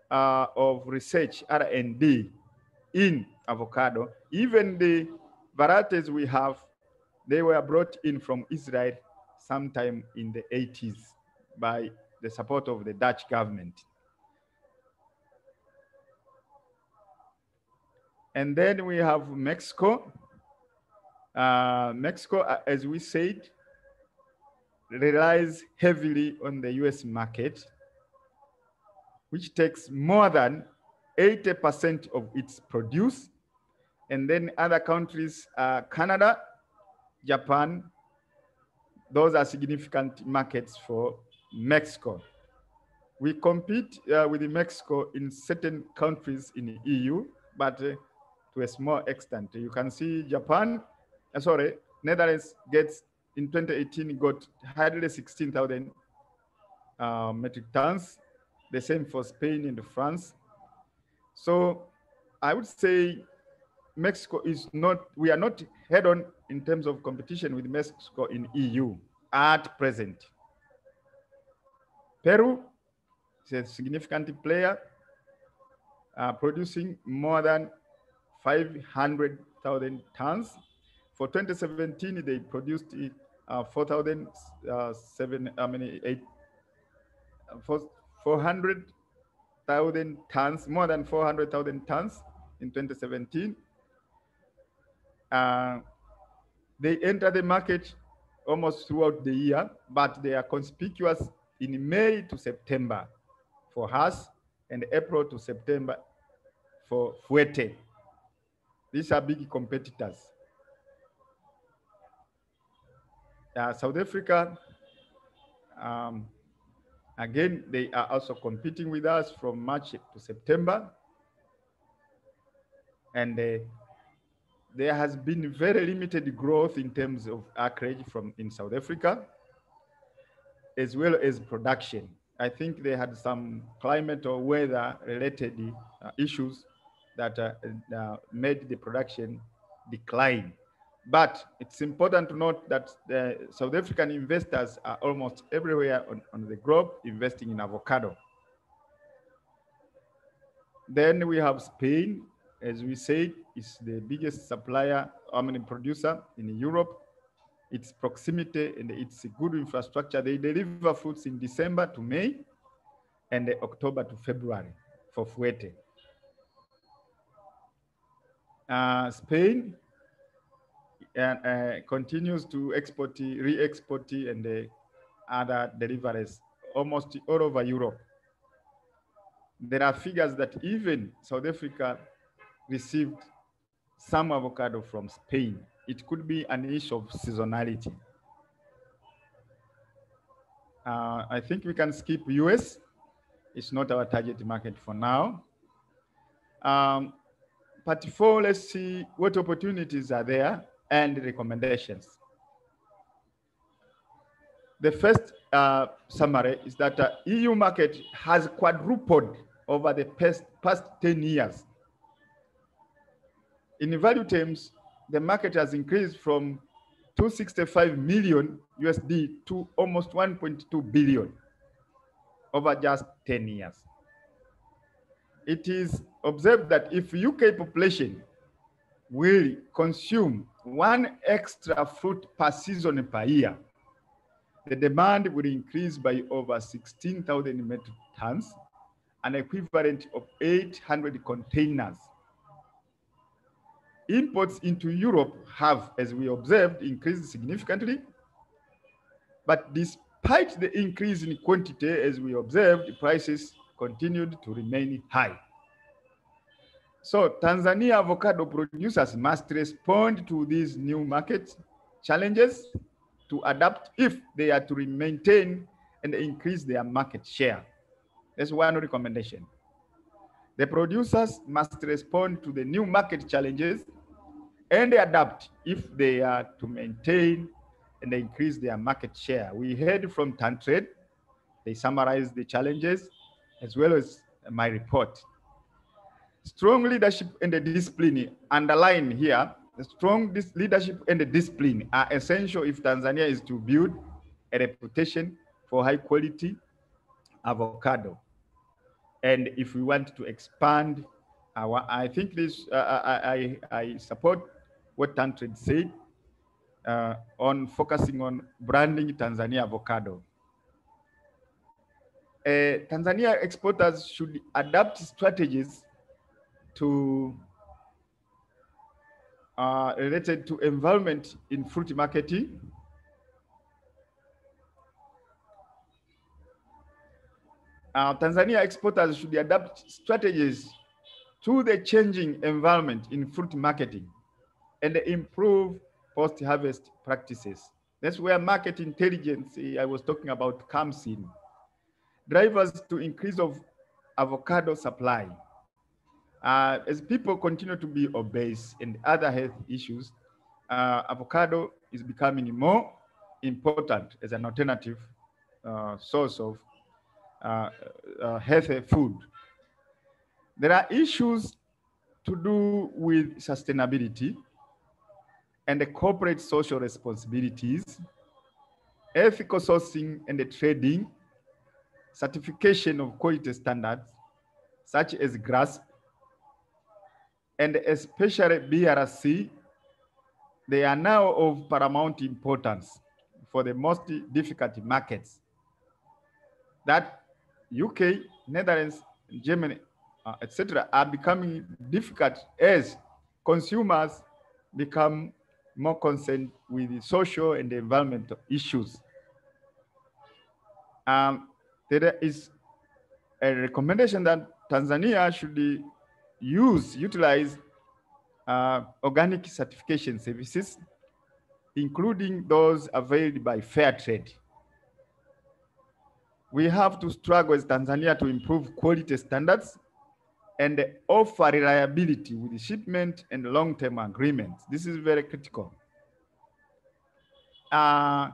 uh, of research R&D in avocado. Even the varieties we have, they were brought in from Israel sometime in the 80s by the support of the Dutch government. And then we have Mexico. Uh, Mexico, as we said, relies heavily on the US market, which takes more than 80% of its produce. And then other countries, uh, Canada, Japan, those are significant markets for Mexico. We compete uh, with Mexico in certain countries in the EU, but uh, to a small extent. You can see Japan, uh, sorry, Netherlands gets in 2018 got hardly 16,000 uh, metric tons. The same for Spain and France. So I would say Mexico is not, we are not head on in terms of competition with Mexico in EU at present. Peru is a significant player, uh, producing more than 500,000 tons. For 2017, they produced uh, 4,007, uh, I mean, eight, 400,000 tons, more than 400,000 tons in 2017. Uh, they enter the market almost throughout the year, but they are conspicuous in May to September for us and April to September for Fuerte. These are big competitors. Uh, South Africa, um, again, they are also competing with us from March to September. And uh, there has been very limited growth in terms of acreage from in South Africa, as well as production. I think they had some climate or weather related uh, issues that uh, uh, made the production decline. But it's important to note that the South African investors are almost everywhere on, on the globe investing in avocado. Then we have Spain, as we said, is the biggest supplier, I mean producer in Europe. Its proximity and its good infrastructure, they deliver fruits in December to May and October to February for Fuerte. Uh, Spain and uh, continues to export, re-export and uh, other deliveries almost all over Europe. There are figures that even South Africa received some avocado from Spain. It could be an issue of seasonality. Uh, I think we can skip US. It's not our target market for now. Um, part four, let's see what opportunities are there and recommendations. The first uh, summary is that uh, EU market has quadrupled over the past, past 10 years. In value terms, the market has increased from 265 million USD to almost 1.2 billion over just 10 years. it is observed that if UK population will consume one extra fruit per season per year, the demand will increase by over 16,000 metric tons, an equivalent of 800 containers. Imports into Europe have, as we observed, increased significantly. But despite the increase in quantity, as we observed, prices continued to remain high. So Tanzania avocado producers must respond to these new market challenges to adapt if they are to maintain and increase their market share. That's one recommendation. The producers must respond to the new market challenges and they adapt if they are to maintain and increase their market share. We heard from TanTrade, they summarized the challenges as well as my report. Strong leadership and the discipline underline here, strong leadership and the discipline are essential if Tanzania is to build a reputation for high quality avocado. And if we want to expand our, I think this, uh, I, I, I support what TanTrade said uh, on focusing on branding Tanzania avocado. Uh, Tanzania exporters should adapt strategies to uh, related to environment in fruit marketing. Uh, Tanzania exporters should adapt strategies to the changing environment in fruit marketing and improve post-harvest practices. That's where market intelligence I was talking about comes in. Drivers to increase of avocado supply. Uh, as people continue to be obese and other health issues, uh, avocado is becoming more important as an alternative uh, source of uh, uh, healthy food. There are issues to do with sustainability and the corporate social responsibilities, ethical sourcing and the trading, certification of quality standards, such as GRASP, and especially BRC, they are now of paramount importance for the most difficult markets that UK, Netherlands, Germany, uh, etc., are becoming difficult as consumers become more concerned with the social and the environmental issues. Um, there is a recommendation that Tanzania should use, utilize uh, organic certification services, including those availed by fair trade. We have to struggle as Tanzania to improve quality standards and offer reliability with shipment and long-term agreements. This is very critical. Uh,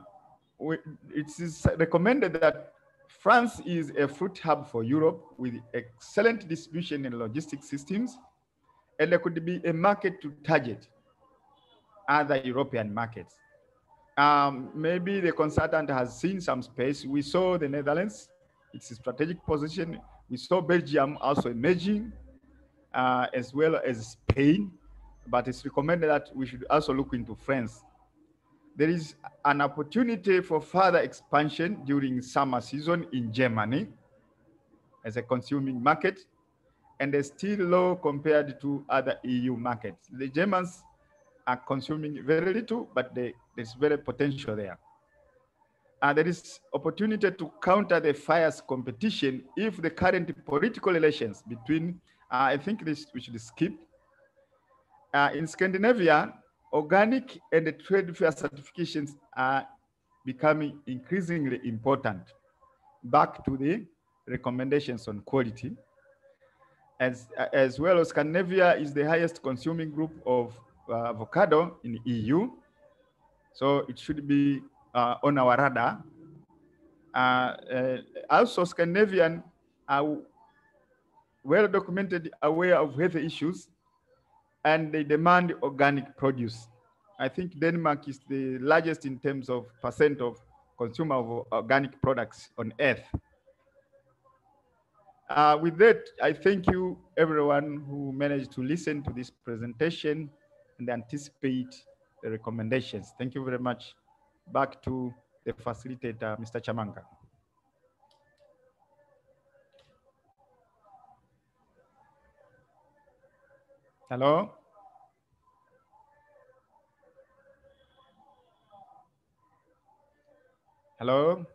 it is recommended that France is a fruit hub for Europe with excellent distribution and logistics systems, and there could be a market to target other European markets. Um, maybe the consultant has seen some space. We saw the Netherlands, it's strategic position. We saw Belgium also emerging, uh, as well as Spain, but it's recommended that we should also look into France. There is an opportunity for further expansion during summer season in Germany as a consuming market, and is still low compared to other EU markets. The Germans are consuming very little, but they, there's very potential there. Uh, there is opportunity to counter the fierce competition if the current political relations between, uh, I think this we should skip. Uh, in Scandinavia, organic and trade fair certifications are becoming increasingly important. Back to the recommendations on quality. As, as well as Scandinavia is the highest consuming group of uh, avocado in the EU. So it should be uh, on our radar. Uh, uh, also, Scandinavian are well documented, aware of health issues, and they demand organic produce. I think Denmark is the largest in terms of percent of consumer of organic products on earth. Uh, with that, I thank you everyone who managed to listen to this presentation and anticipate the recommendations. Thank you very much. Back to the facilitator, Mr. Chamanga. Hello? Hello?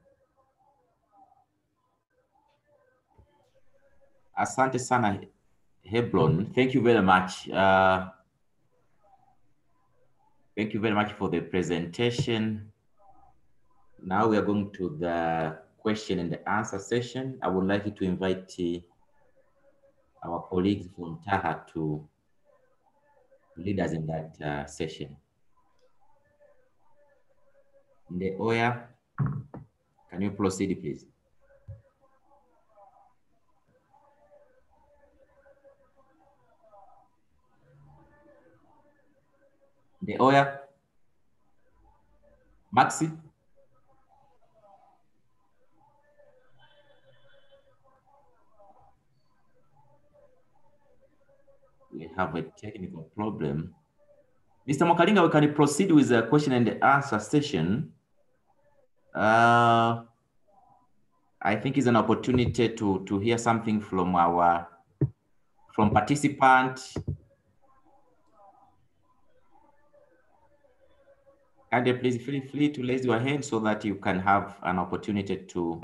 Asante sana Hebron. Thank you very much. Uh, thank you very much for the presentation. Now we are going to the question and the answer session. I would like to invite uh, our colleagues from TAHA to lead us in that uh, session. The Oya, can you proceed, please? The Oya, Maxi. We have a technical problem. Mr. Mwakalinga, we can proceed with the question and answer session. Uh, I think it's an opportunity to, to hear something from our, from participant. You please feel free to raise your hand so that you can have an opportunity to,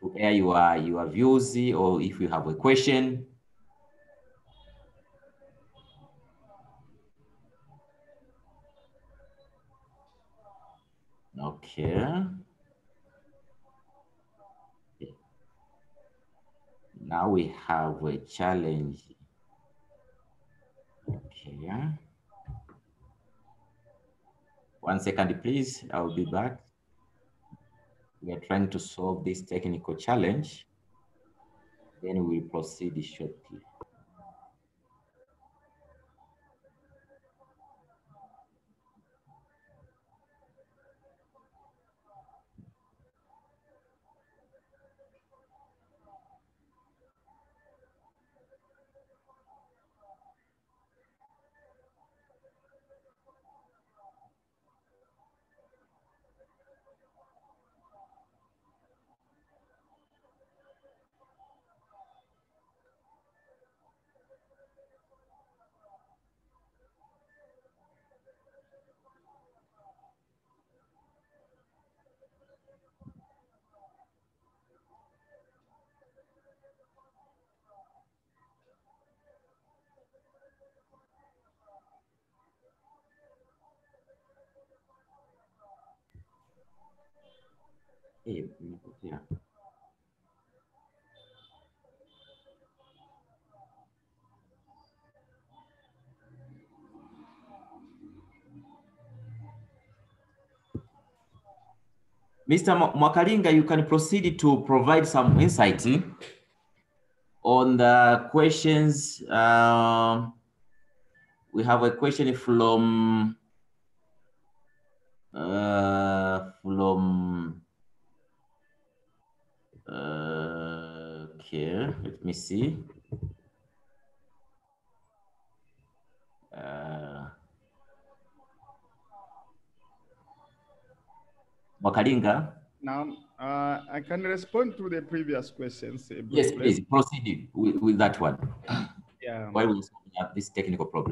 to air your, your views or if you have a question. Okay. Now we have a challenge. Okay. One second, please. I'll be back. We are trying to solve this technical challenge. Then we'll proceed shortly. Yeah. Mr. Mwakalinga, you can proceed to provide some insight eh, on the questions. Um, we have a question from uh, from uh, okay, let me see. Uh, Now, uh, I can respond to the previous questions. uh, yes, please proceed with, with that one Yeah. while we solve this technical problem.